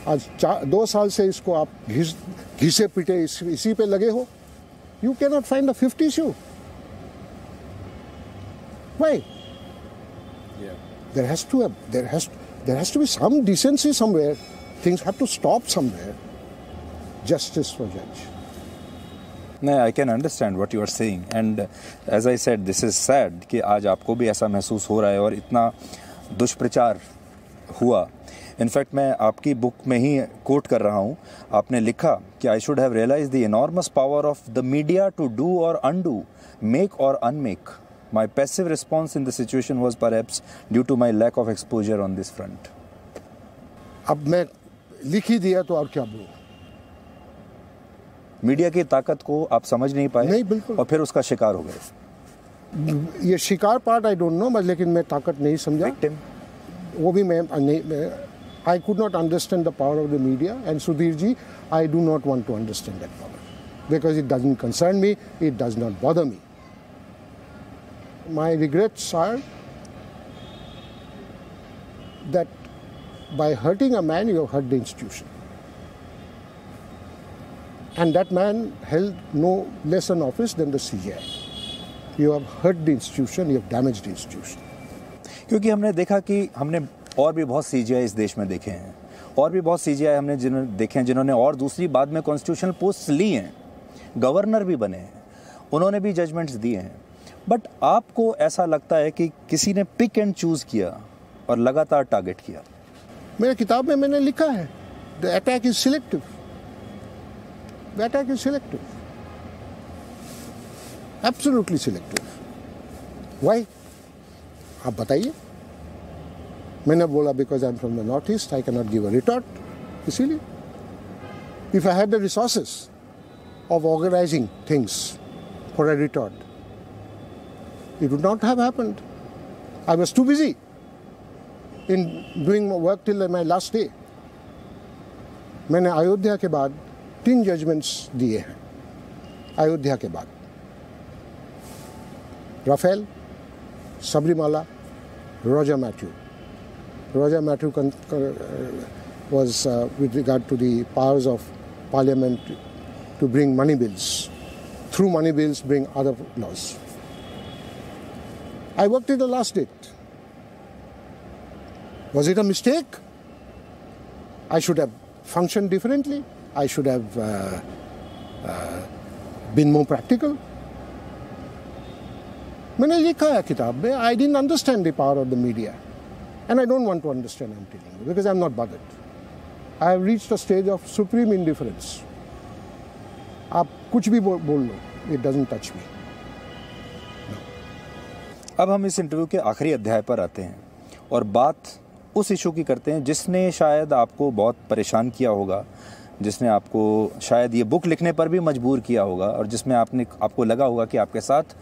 आज चार दो साल से इसको आप घिस घिसे पिटे इस, इसी पे लगे हो you can not find the fifth issue why there has to have, there has there has to be some decency somewhere. Things have to stop somewhere. Justice for judge. नहीं I can understand what you are saying and as I said this is sad कि आज आपको भी ऐसा महसूस हो रहा है और इतना दुष्प्रचार हुआ इनफैक्ट मैं आपकी बुक में ही कोट कर रहा हूँ आपने लिखा कि I should have realise the enormous power of the media to do और अनडू मेक और unmake My passive response in the situation was perhaps due to my lack of exposure on this front. अब मैं लिख ही दिया तो और क्या बोलूँ मीडिया की ताकत को आप समझ नहीं पाए नहीं, बिल्कुल। और फिर उसका शिकार हो गए ये शिकार part I don't know but लेकिन मैं ताकत नहीं समझा Victim. वो भी मैं नहीं I could not understand the power of the media and Sudhir ji I do not want to understand that power because it doesn't concern me it does not bother me my regrets are that by hurting a man, you have hurt the institution. And that man held no less an office than the CJI. You have hurt the institution, you have damaged the institution. क्योंकि हमने देखा कि हमने और भी बहुत सी इस देश में देखे हैं और भी बहुत सी हमने जिन्होंने देखे हैं जिन्होंने और दूसरी बाद में कॉन्स्टिट्यूशनल पोस्ट ली हैं गवर्नर भी बने हैं उन्होंने भी जजमेंट्स दिए हैं बट आपको ऐसा लगता है कि किसी ने पिक एंड चूज़ किया और लगातार टारगेट किया? मेरे किताब में मैंने लिखा है the attack is selective the attack is selective absolutely selective why आप बताइए। मैंने बोला because I am from the north east I can not give a retort इसीलिए if I had the resources of organising things for a retort it would not have happened. I was too busy in doing my work till my last day. मैंने अयोध्या के बाद तीन judgements दिए हैं अयोध्या के बाद Rafale Sabarimala Roja Mathew Roja Mathew was uh, with regard to the powers of parliament to bring money bills through money bills bring other laws I worked till the last date. Was it a mistake? I should have functioned differently. I should have uh, uh, been more practical. मैंने लिखा है किताब में I didn't understand the power of the media and I don't want to understand I am telling you because I am not bothered I have reached a stage of supreme indifference आप कुछ भी बोल, बोल लो it doesn't touch me अब हम इस interview के आखिरी अध्याय पर आते हैं और बात उस इशू की करते हैं जिसने शायद आपको बहुत परेशान किया होगा, जिसने आपको शायद ये बुक लिखने पर भी मजबूर किया होगा और जिसमें आपने, आपको लगा होगा कि आपके साथ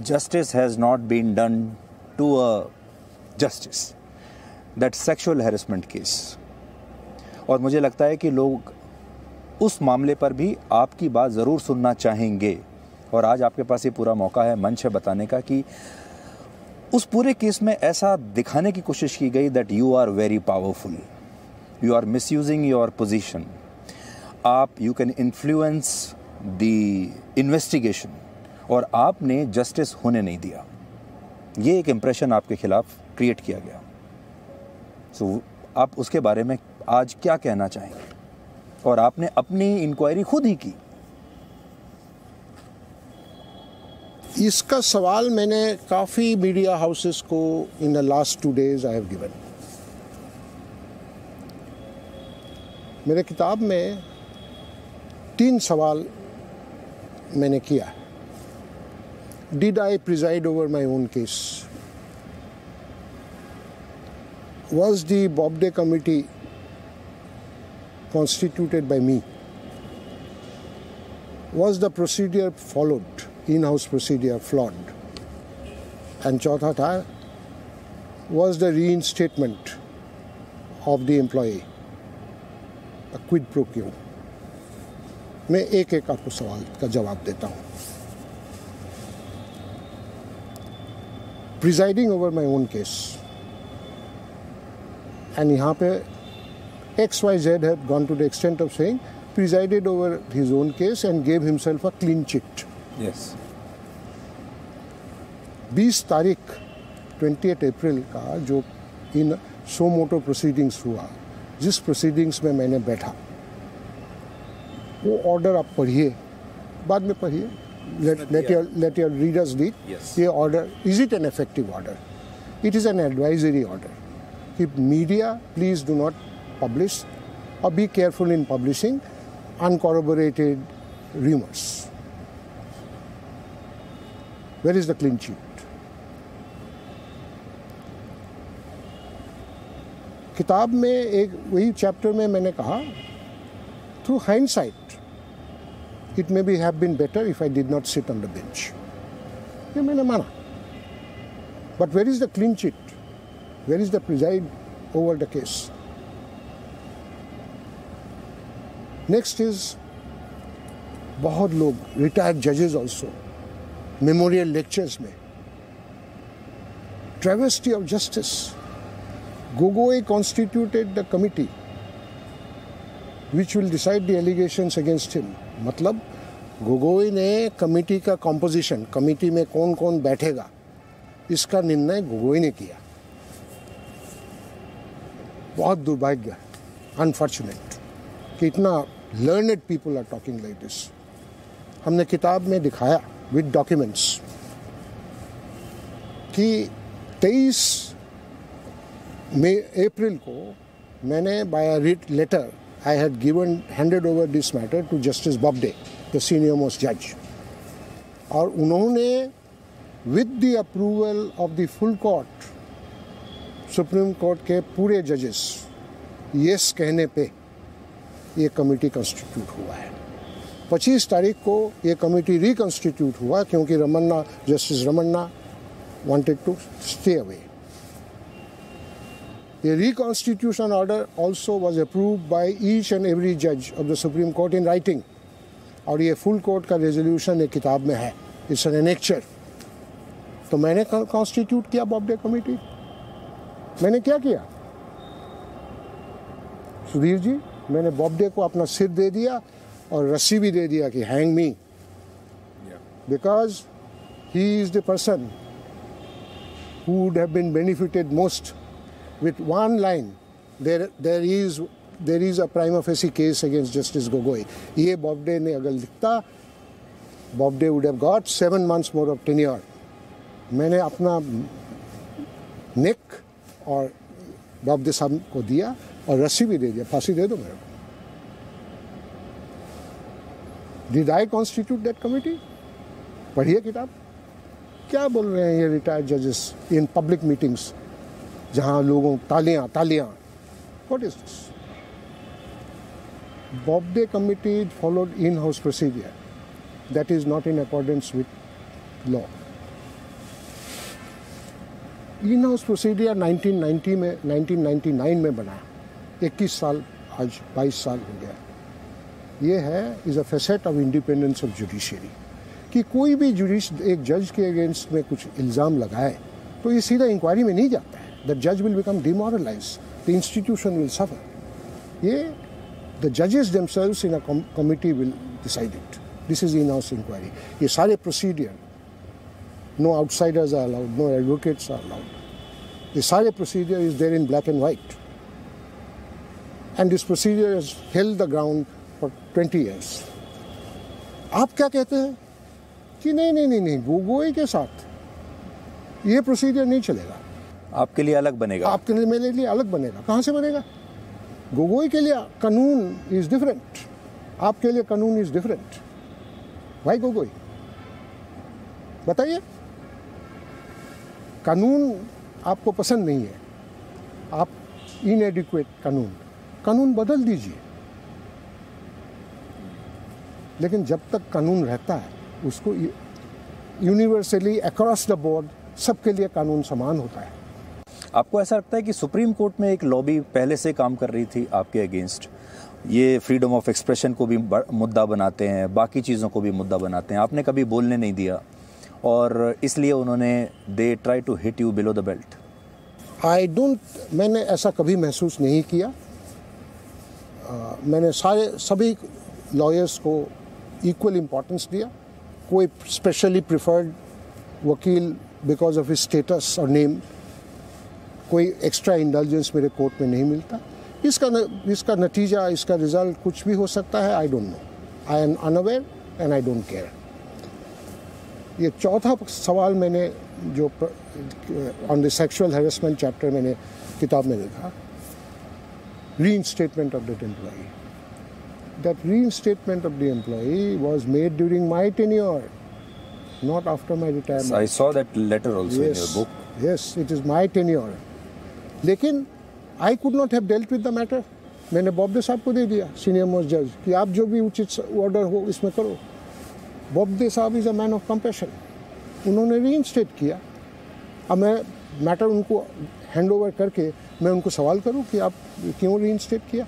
justice has not been done to a justice that sexual harassment case और मुझे लगता है कि लोग उस मामले पर भी आपकी बात ज़रूर सुनना चाहेंगे। और आज आपके पास ये पूरा मौका है, मंच है बताने का कि उस पूरे केस में ऐसा दिखाने की कोशिश की गई that you are very powerful you are misusing your position आप you can influence the investigation और आपने जस्टिस होने नहीं दिया। ये एक इम्प्रेशन आपके खिलाफ क्रिएट किया गया। सो so, आप उसके बारे में आज क्या कहना चाहेंगे? और आपने अपनी इंक्वायरी खुद ही की। इसका सवाल मैंने काफ़ी मीडिया हाउसेस को in the last two days I have given मेरे किताब में तीन सवाल मैंने किया did I preside over my own case was the Bobde committee constituted by me was the procedure followed in house procedure flawed? And चौथा था was the reinstatement of the employee, a quid pro quo? मैं एक एक आपको सवाल का जवाब देता हूँ presiding over my own case and यहाँ पे X Y Z had gone to the extent of saying presided over his own case and gave himself a clean chit yes 20 तारीख 28 अप्रैल का जो इन सो मोटो प्रोसीडिंग्स हुआ जिस प्रोसीडिंग्स में मैंने बैठा वो ऑर्डर आप पढ़िए बाद में पढ़िए। Let your let your readers read ये order is it an effective order it is an advisory order कि media please do not publish और be careful in publishing uncorroborated rumors. Where is the clean sheet? किताब में एक, वही chapter में मैंने कहा through hindsight it may be have been better if I did not sit on the bench ये मैंने माना। But where is the clean chit where is the preside over the case next is बहुत लोग retired जजेस also memorial lectures में. Travesty of justice Gogoi constituted the committee which will decide the allegations against him मतलब गोगोई ने committee का composition committee में कौन कौन बैठेगा? इसका निर्णय गोगोई ने किया। बहुत दुर्भाग्य अनफॉर्चुनेट कि इतना learned people are talking like this हमने किताब में दिखाया। विद डॉक्यूमेंट्स कि 23 मई अप्रैल को मैंने by writ letter I had given handed over this matter to justice Bobde the senior most जज और उन्होंने with the approval of the full court supreme court के पूरे जजेस यस कहने पे ये कमेटी कंस्टिट्यूट हुआ है। 25 तारीख को ये कमेटी रिकंस्टिट्यूट हुआ, क्योंकि Ramana justice Ramana wanted to stay away The reconstitution order also was approved by each and every judge of the Supreme Court in writing. और ये फुल कोर्ट का रेजोल्यूशन एक किताब में है इट्स एन एनेक्चर तो मैंने कॉन्स्टिट्यूट किया बॉबडे कमेटी? मैंने क्या किया? सुधीर जी, मैंने बॉबडे को अपना सिर दे दिया और रस्सी भी दे दिया कि hang me because he is the person who would have been benefited most with one line there there is there is a prima facie case against justice Gogoi ये बॉबडे ने अगर लिखता Bobde would have got seven months more of ten year मैंने अपना नेक और बॉबडे साहब को दिया और रस्सी भी दे दिया। फांसी दे दो मेरे को। Did I constitute that committee पढ़िए किताब। क्या बोल रहे हैं ये रिटायर्ड जजेस इन पब्लिक मीटिंग्स जहाँ लोगों, तालियाँ तालियाँ। What is this Bobde committee followed in house procedure that is not in accordance with law in house procedure 1990 में 1999 में बना। 21 साल, आज 22 साल हो गया। ये है is a facet of independence of judiciary कि कोई भी जुडिश एक जज के अगेंस्ट में कुछ इल्ज़ाम लगाए तो ये सीधा इंक्वायरी में नहीं जाता है। द जज will become demoralise the institution will suffer ये द जजेस themselves in a committee will decide it this is in house inquiry ये सारे procedure no outsiders are allowed no advocates are allowed ये सारे procedure is there in black and white and this procedure is held the ground twenty years आप क्या कहते हैं? कि नहीं नहीं नहीं नहीं गोगोई के साथ। ये प्रोसीजर नहीं चलेगा। आपके लिए अलग बनेगा। आपके लिए मेरे लिए अलग बनेगा। कहाँ से बनेगा? गोगोई के लिए कानून इज़ डिफरेंट आपके लिए कानून इज़ डिफरेंट भाई गोगोई? बताइए। कानून आपको पसंद नहीं है। आप इनएडिक्वेट कानून। कानून बदल दीजिए। लेकिन जब तक कानून रहता है उसको यूनिवर्सली अक्रॉस द बोर्ड सबके लिए कानून समान होता है। आपको ऐसा लगता है कि सुप्रीम कोर्ट में एक लॉबी पहले से काम कर रही थी आपके अगेंस्ट ये फ्रीडम ऑफ़ एक्सप्रेशन को भी मुद्दा बनाते हैं बाकी चीज़ों को भी मुद्दा बनाते हैं। आपने कभी बोलने नहीं दिया और इसलिए उन्होंने they try to hit you below the belt I don't मैंने ऐसा कभी महसूस नहीं किया। आ, मैंने सारे सभी लॉयर्स को इक्वल इम्पोर्टेंस दिया। कोई स्पेशली प्रिफर्ड वकील बिकॉज़ ऑफ़ हिज स्टेटस और नेम कोई एक्स्ट्रा इंटेलिजेंस मेरे कोर्ट में नहीं मिलता। इसका न, इसका नतीजा इसका रिज़ल्ट कुछ भी हो सकता है I don't know I am unaware and I don't care ये चौथा सवाल मैंने जो on the sexual harassment chapter मैंने किताब में लिखा री इंस्टेटमेंट of date employee reinstatement of the employee was made during my tenure not after my retirement. I saw that letter also yes. in your book. Yes, it is my tenure. लेकिन I could not have dealt with the matter मैंने बॉबडे साहब को दे दिया senior most जज कि आप जो भी उचित ऑर्डर हो इसमें करो बॉबडे साहब is a man of compassion उन्होंने री किया अब मैं मैटर उनको हैंड ओवर करके मैं उनको सवाल करूँ कि आप क्यों री इंस्टेट किया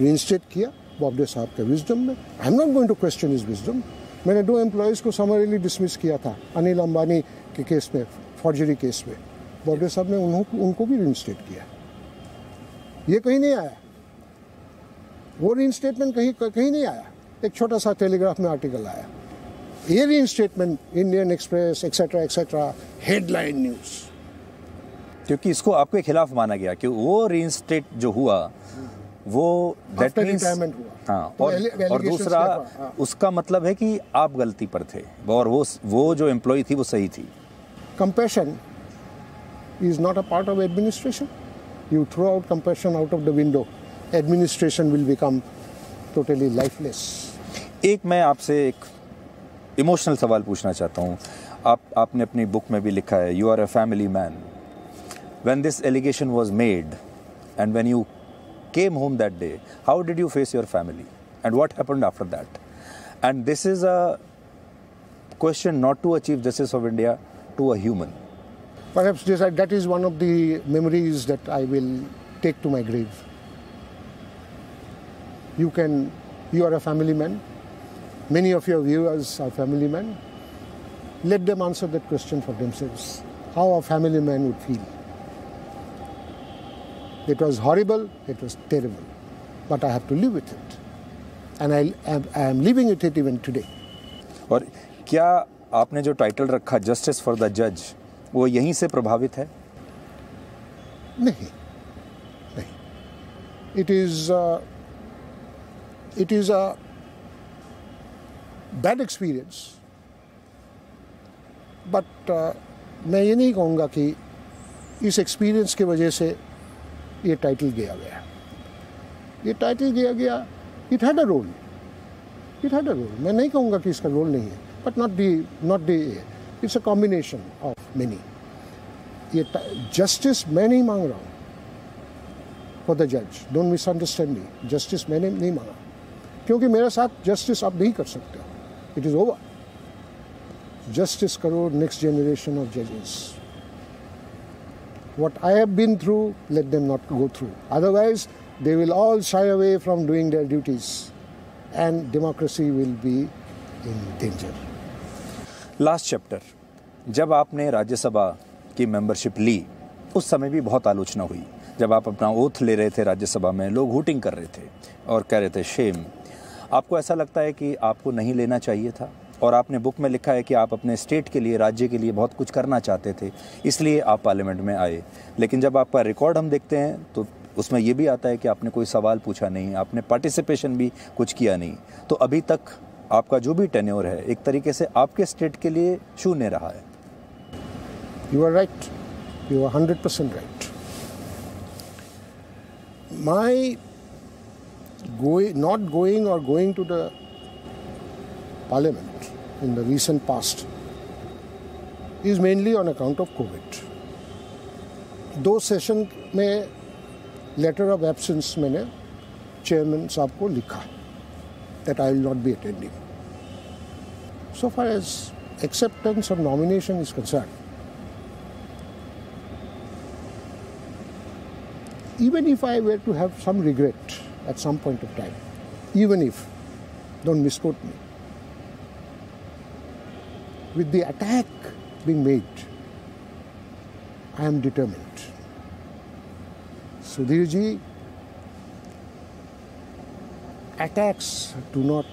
री किया बॉबडे साहब के विजडम में। I am not going to question is wisdom मैंने दो एम्प्लॉयज़ को समरली डिसमिस किया था, अनिल अंबानी के केस में फॉर्जरी केस में। बॉबडे साहब ने उन्हों, उनको भी री किया। ये कहीं नहीं आया। वो री कहीं कहीं नहीं आया। एक छोटा सा टेलीग्राफ में आर्टिकल आया। ये री Indian Express etcetera etcetera headline news क्योंकि इसको आपके खिलाफ माना गया कि वो री जो हुआ वो दैट मींस हाँ तो और, और दूसरा हाँ। उसका मतलब है कि आप गलती पर थे और वो वो जो एम्प्लॉय थी वो सही थी। Compassion is not a part of administration you throw out compassion out of the window, administration will become totally lifeless. एक मैं आपसे एक इमोशनल सवाल पूछना चाहता हूँ। आप आपने अपनी बुक में भी लिखा है you are a family man when this allegation was made and when you came home that day how did you face your family and what happened after that and this is a question not to achieve justice of india to a human Perhaps this, uh, that is one of the memories that I will take to my grave. You can, you are a family man. Many of your viewers are family men. Let them answer that question for themselves. How a family man would feel. It was horrible, it was terrible, but I have to live with it. And I, am, I am living with it even today. और क्या आपने जो title रखा justice for the जज वो यहीं से प्रभावित है नहीं नहीं it is it is a bad experience but मैं ये नहीं कहूँगा कि इस एक्सपीरियंस की वजह से ये टाइटल दिया गया। ये टाइटल दिया गया it had a role it had a role मैं नहीं कहूँगा कि इसका रोल नहीं है but not the not the it's a combination of many ये जस्टिस मैं नहीं मांग रहा हूँ फॉर द जज डोंट मिसअंडरस्टैंड मी जस्टिस मैंने नहीं मांगा। क्योंकि मेरे साथ जस्टिस आप नहीं कर सकते इट इज़ ओवर जस्टिस करो नेक्स्ट जनरेशन ऑफ़ जजेस what I have been through, let them not go through. Otherwise, they will all shy away from doing their duties and democracy will be in danger. Last chapter. जब आपने राज्यसभा की membership ली उस समय भी बहुत आलोचना हुई जब आप अपना ओथ ले रहे थे राज्यसभा में लोग हुटिंग कर रहे थे और कह रहे थे शेम आपको ऐसा लगता है कि आपको नहीं लेना चाहिए था और आपने बुक में लिखा है कि आप अपने स्टेट के लिए राज्य के लिए बहुत कुछ करना चाहते थे इसलिए आप पार्लियामेंट में आए। लेकिन जब आपका रिकॉर्ड हम देखते हैं तो उसमें यह भी आता है कि आपने कोई सवाल पूछा नहीं आपने पार्टिसिपेशन भी कुछ किया नहीं। तो अभी तक आपका जो भी टेन्योर है एक तरीके से आपके स्टेट के लिए शून्य रहा है। You are right you are hundred percent right going, not going or going to the parliament in the recent past is mainly on account of Covid दो सेशन में लेटर ऑफ एब्सेंस मैंने chairman साहब को लिखा that I will not be attending so far as acceptance of nomination is concerned, even if I were to have some regret at some point of time, even if, don't misquote me, with the attack being made, I am determined. Sudhir ji, attacks do not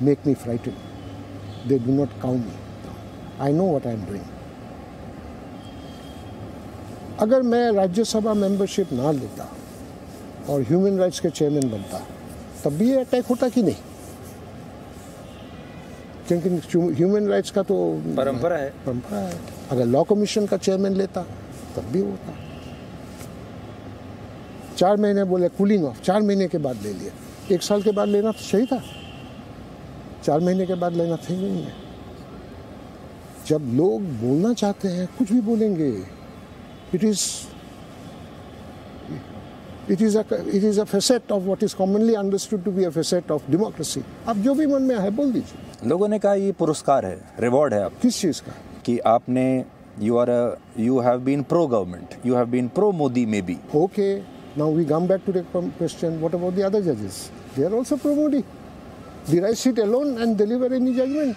make me frightened. They do not cow me. I know what I am doing. अगर मैं Rajya Sabha membership ना लेता और human rights के chairman बनता तब भी ये अटैक होता कि नहीं क्योंकि ह्यूमन राइट्स का तो परंपरा है। परंपरा है। अगर लॉ कमीशन का चेयरमैन लेता तब भी होता। चार महीने बोले कूलिंग ऑफ़ चार महीने के बाद ले लिया। एक साल के बाद लेना तो सही था। चार महीने के बाद लेना सही नहीं है। जब लोग बोलना चाहते हैं कुछ भी बोलेंगे it is it is it is a facet of what is commonly understood to be a facet of democracy आप जो भी मन में है बोल दीजिए। लोगों ने कहा ये पुरस्कार है रिवॉर्ड है आप किस चीज़ का कि आपने you are you have been pro government you have been pro Modi may be we come back to the com- question what about the other judges? They are also pro Modi. Did I sit alone and deliver any judgment?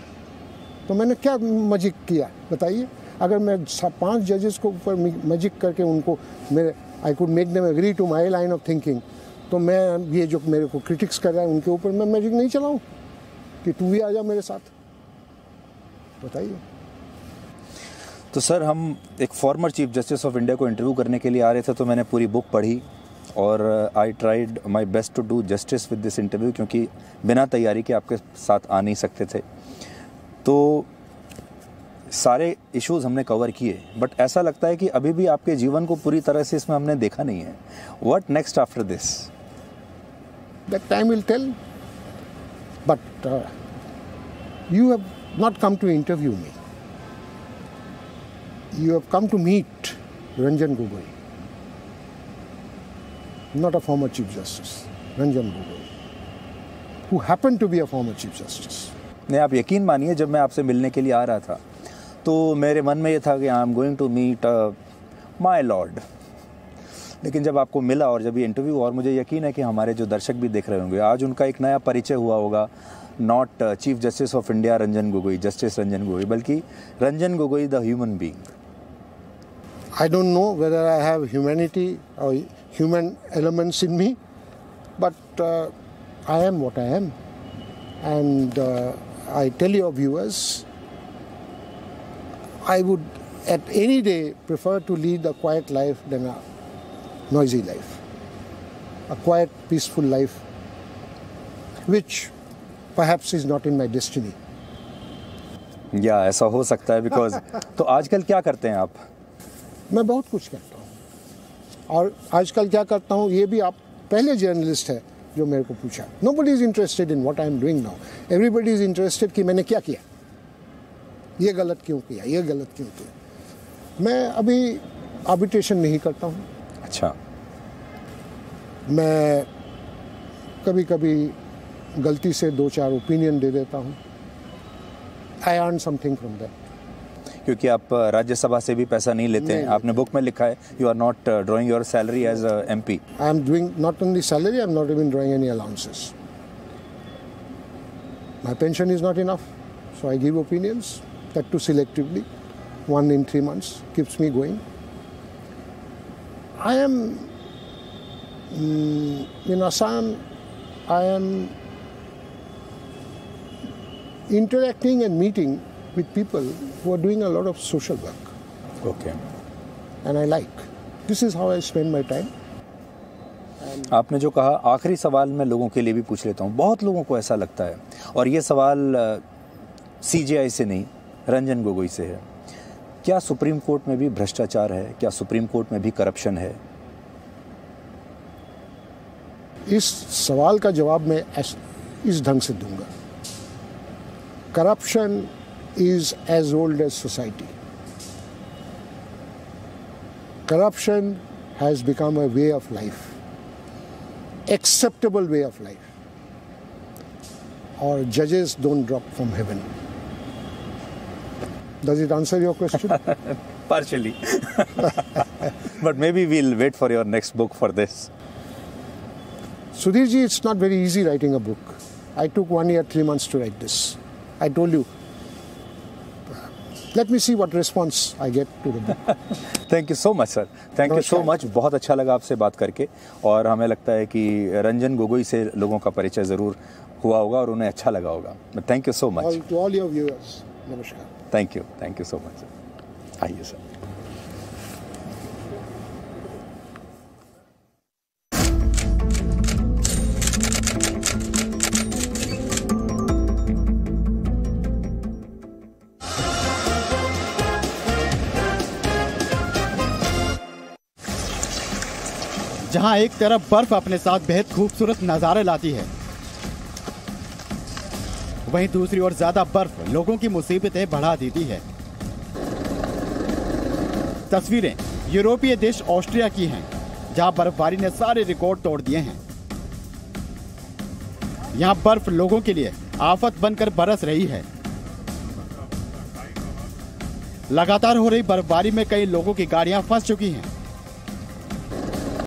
तो मैंने क्या मजिक किया बताइए अगर मैं पाँच जजेस को ऊपर मजिक करके उनको मेरे I could make them agree to my line of thinking तो मैं ये जो मेरे को क्रिटिक्स कर रहा है उनके ऊपर मैं मैजिक नहीं चलाऊं कि तू भी आ जा मेरे साथ। बताइए। तो सर हम एक former chief justice of India को इंटरव्यू करने के लिए आ रहे थे तो मैंने पूरी बुक पढ़ी और I tried my best to do justice with this interview क्योंकि बिना तैयारी के आपके साथ आ नहीं सकते थे। तो सारे इश्यूज़ हमने कवर किए बट ऐसा लगता है कि अभी भी आपके जीवन को पूरी तरह से इसमें हमने देखा नहीं है। What next after this time will tell. But uh, you have not come to interview me. You have come to meet Ranjan Gogoi, not a former Chief Justice, Ranjan Gogoi, who happened to be a former Chief Justice. नहीं आप यकीन मानिए जब मैं आपसे मिलने के लिए आ रहा था तो मेरे मन में ये था कि I am going to meet my lord लेकिन जब आपको मिला और जब ये इंटरव्यू और मुझे यकीन है कि हमारे जो दर्शक भी देख रहे होंगे, आज उनका एक नया परिचय हुआ होगा not chief justice of India Ranjan Gogoi justice Ranjan Gogoi बल्कि Ranjan Gogoi the human being I don't know whether I have humanity और human elements in me but I am what I am and I tell your viewers I would at any day prefer to lead a quiet life than noisy life. A quiet, peaceful life, which perhaps is not in my destiny. या ऐसा हो सकता है because तो आजकल क्या करते हैं आप? मैं बहुत कुछ करता हूँ। और आजकल क्या करता हूँ ये भी आप पहले जर्नलिस्ट है जो मेरे को पूछा। Nobody is interested in what I am doing now everybody is interested कि मैंने क्या किया? ये गलत क्यों किया? ये गलत क्यों किया? मैं अभी आर्बिट्रेशन नहीं करता हूँ। अच्छा। मैं कभी कभी गलती से दो चार ओपिनियन दे देता हूँ। I earn something from that क्योंकि आप राज्यसभा से भी पैसा नहीं लेते नहीं आपने बुक में लिखा है you are not drawing your salary as M P I am doing not only salary I am not even drawing any allowances my pension is not enough so I give opinions that too selectively one in three months keeps me going I am mm, in Assam, I am interacting and meeting with people who are doing a lot of social work, okay and I like. This is how I spend my time. आपने जो कहा आखिरी सवाल मैं लोगों के लिए भी पूछ लेता हूँ बहुत लोगों को ऐसा लगता है और ये सवाल सीजीआई से नहीं रंजन गोगोई से है क्या सुप्रीम कोर्ट में भी भ्रष्टाचार है? क्या सुप्रीम कोर्ट में भी करप्शन है? इस सवाल का जवाब मैं इस ढंग से दूँगा। Corruption is as old as society corruption has become a way of life acceptable way of life और जजेस don't drop from heaven Does it answer your question? Partially. but maybe we'll wait for your next book for this. Sudhirji, it's not very easy writing a book. I took one year, three months to write this. I told you. Let me see what response I get to the book. Thank you so much sir thank you so नमस्कार। Much बहुत अच्छा लगा आपसे बात करके और हमें लगता है कि रंजन गोगोई से लोगों का परिचय ज़रूर हुआ होगा और उन्हें अच्छा लगा होगा thank you so much to all your viewers, namaskar. Thank you thank you so much sir आइए सर जहाँ एक तरफ़ बर्फ़ अपने साथ बेहद खूबसूरत नजारे लाती है वहीं दूसरी ओर ज़्यादा बर्फ़ लोगों की मुसीबतें बढ़ा देती है। तस्वीरें यूरोपीय देश ऑस्ट्रिया की हैं, जहाँ बर्फबारी ने सारे रिकॉर्ड तोड़ दिए हैं। यहाँ बर्फ़ लोगों के लिए आफत बनकर बरस रही है। लगातार हो रही बर्फबारी में कई लोगों की गाड़ियाँ फंस चुकी हैं।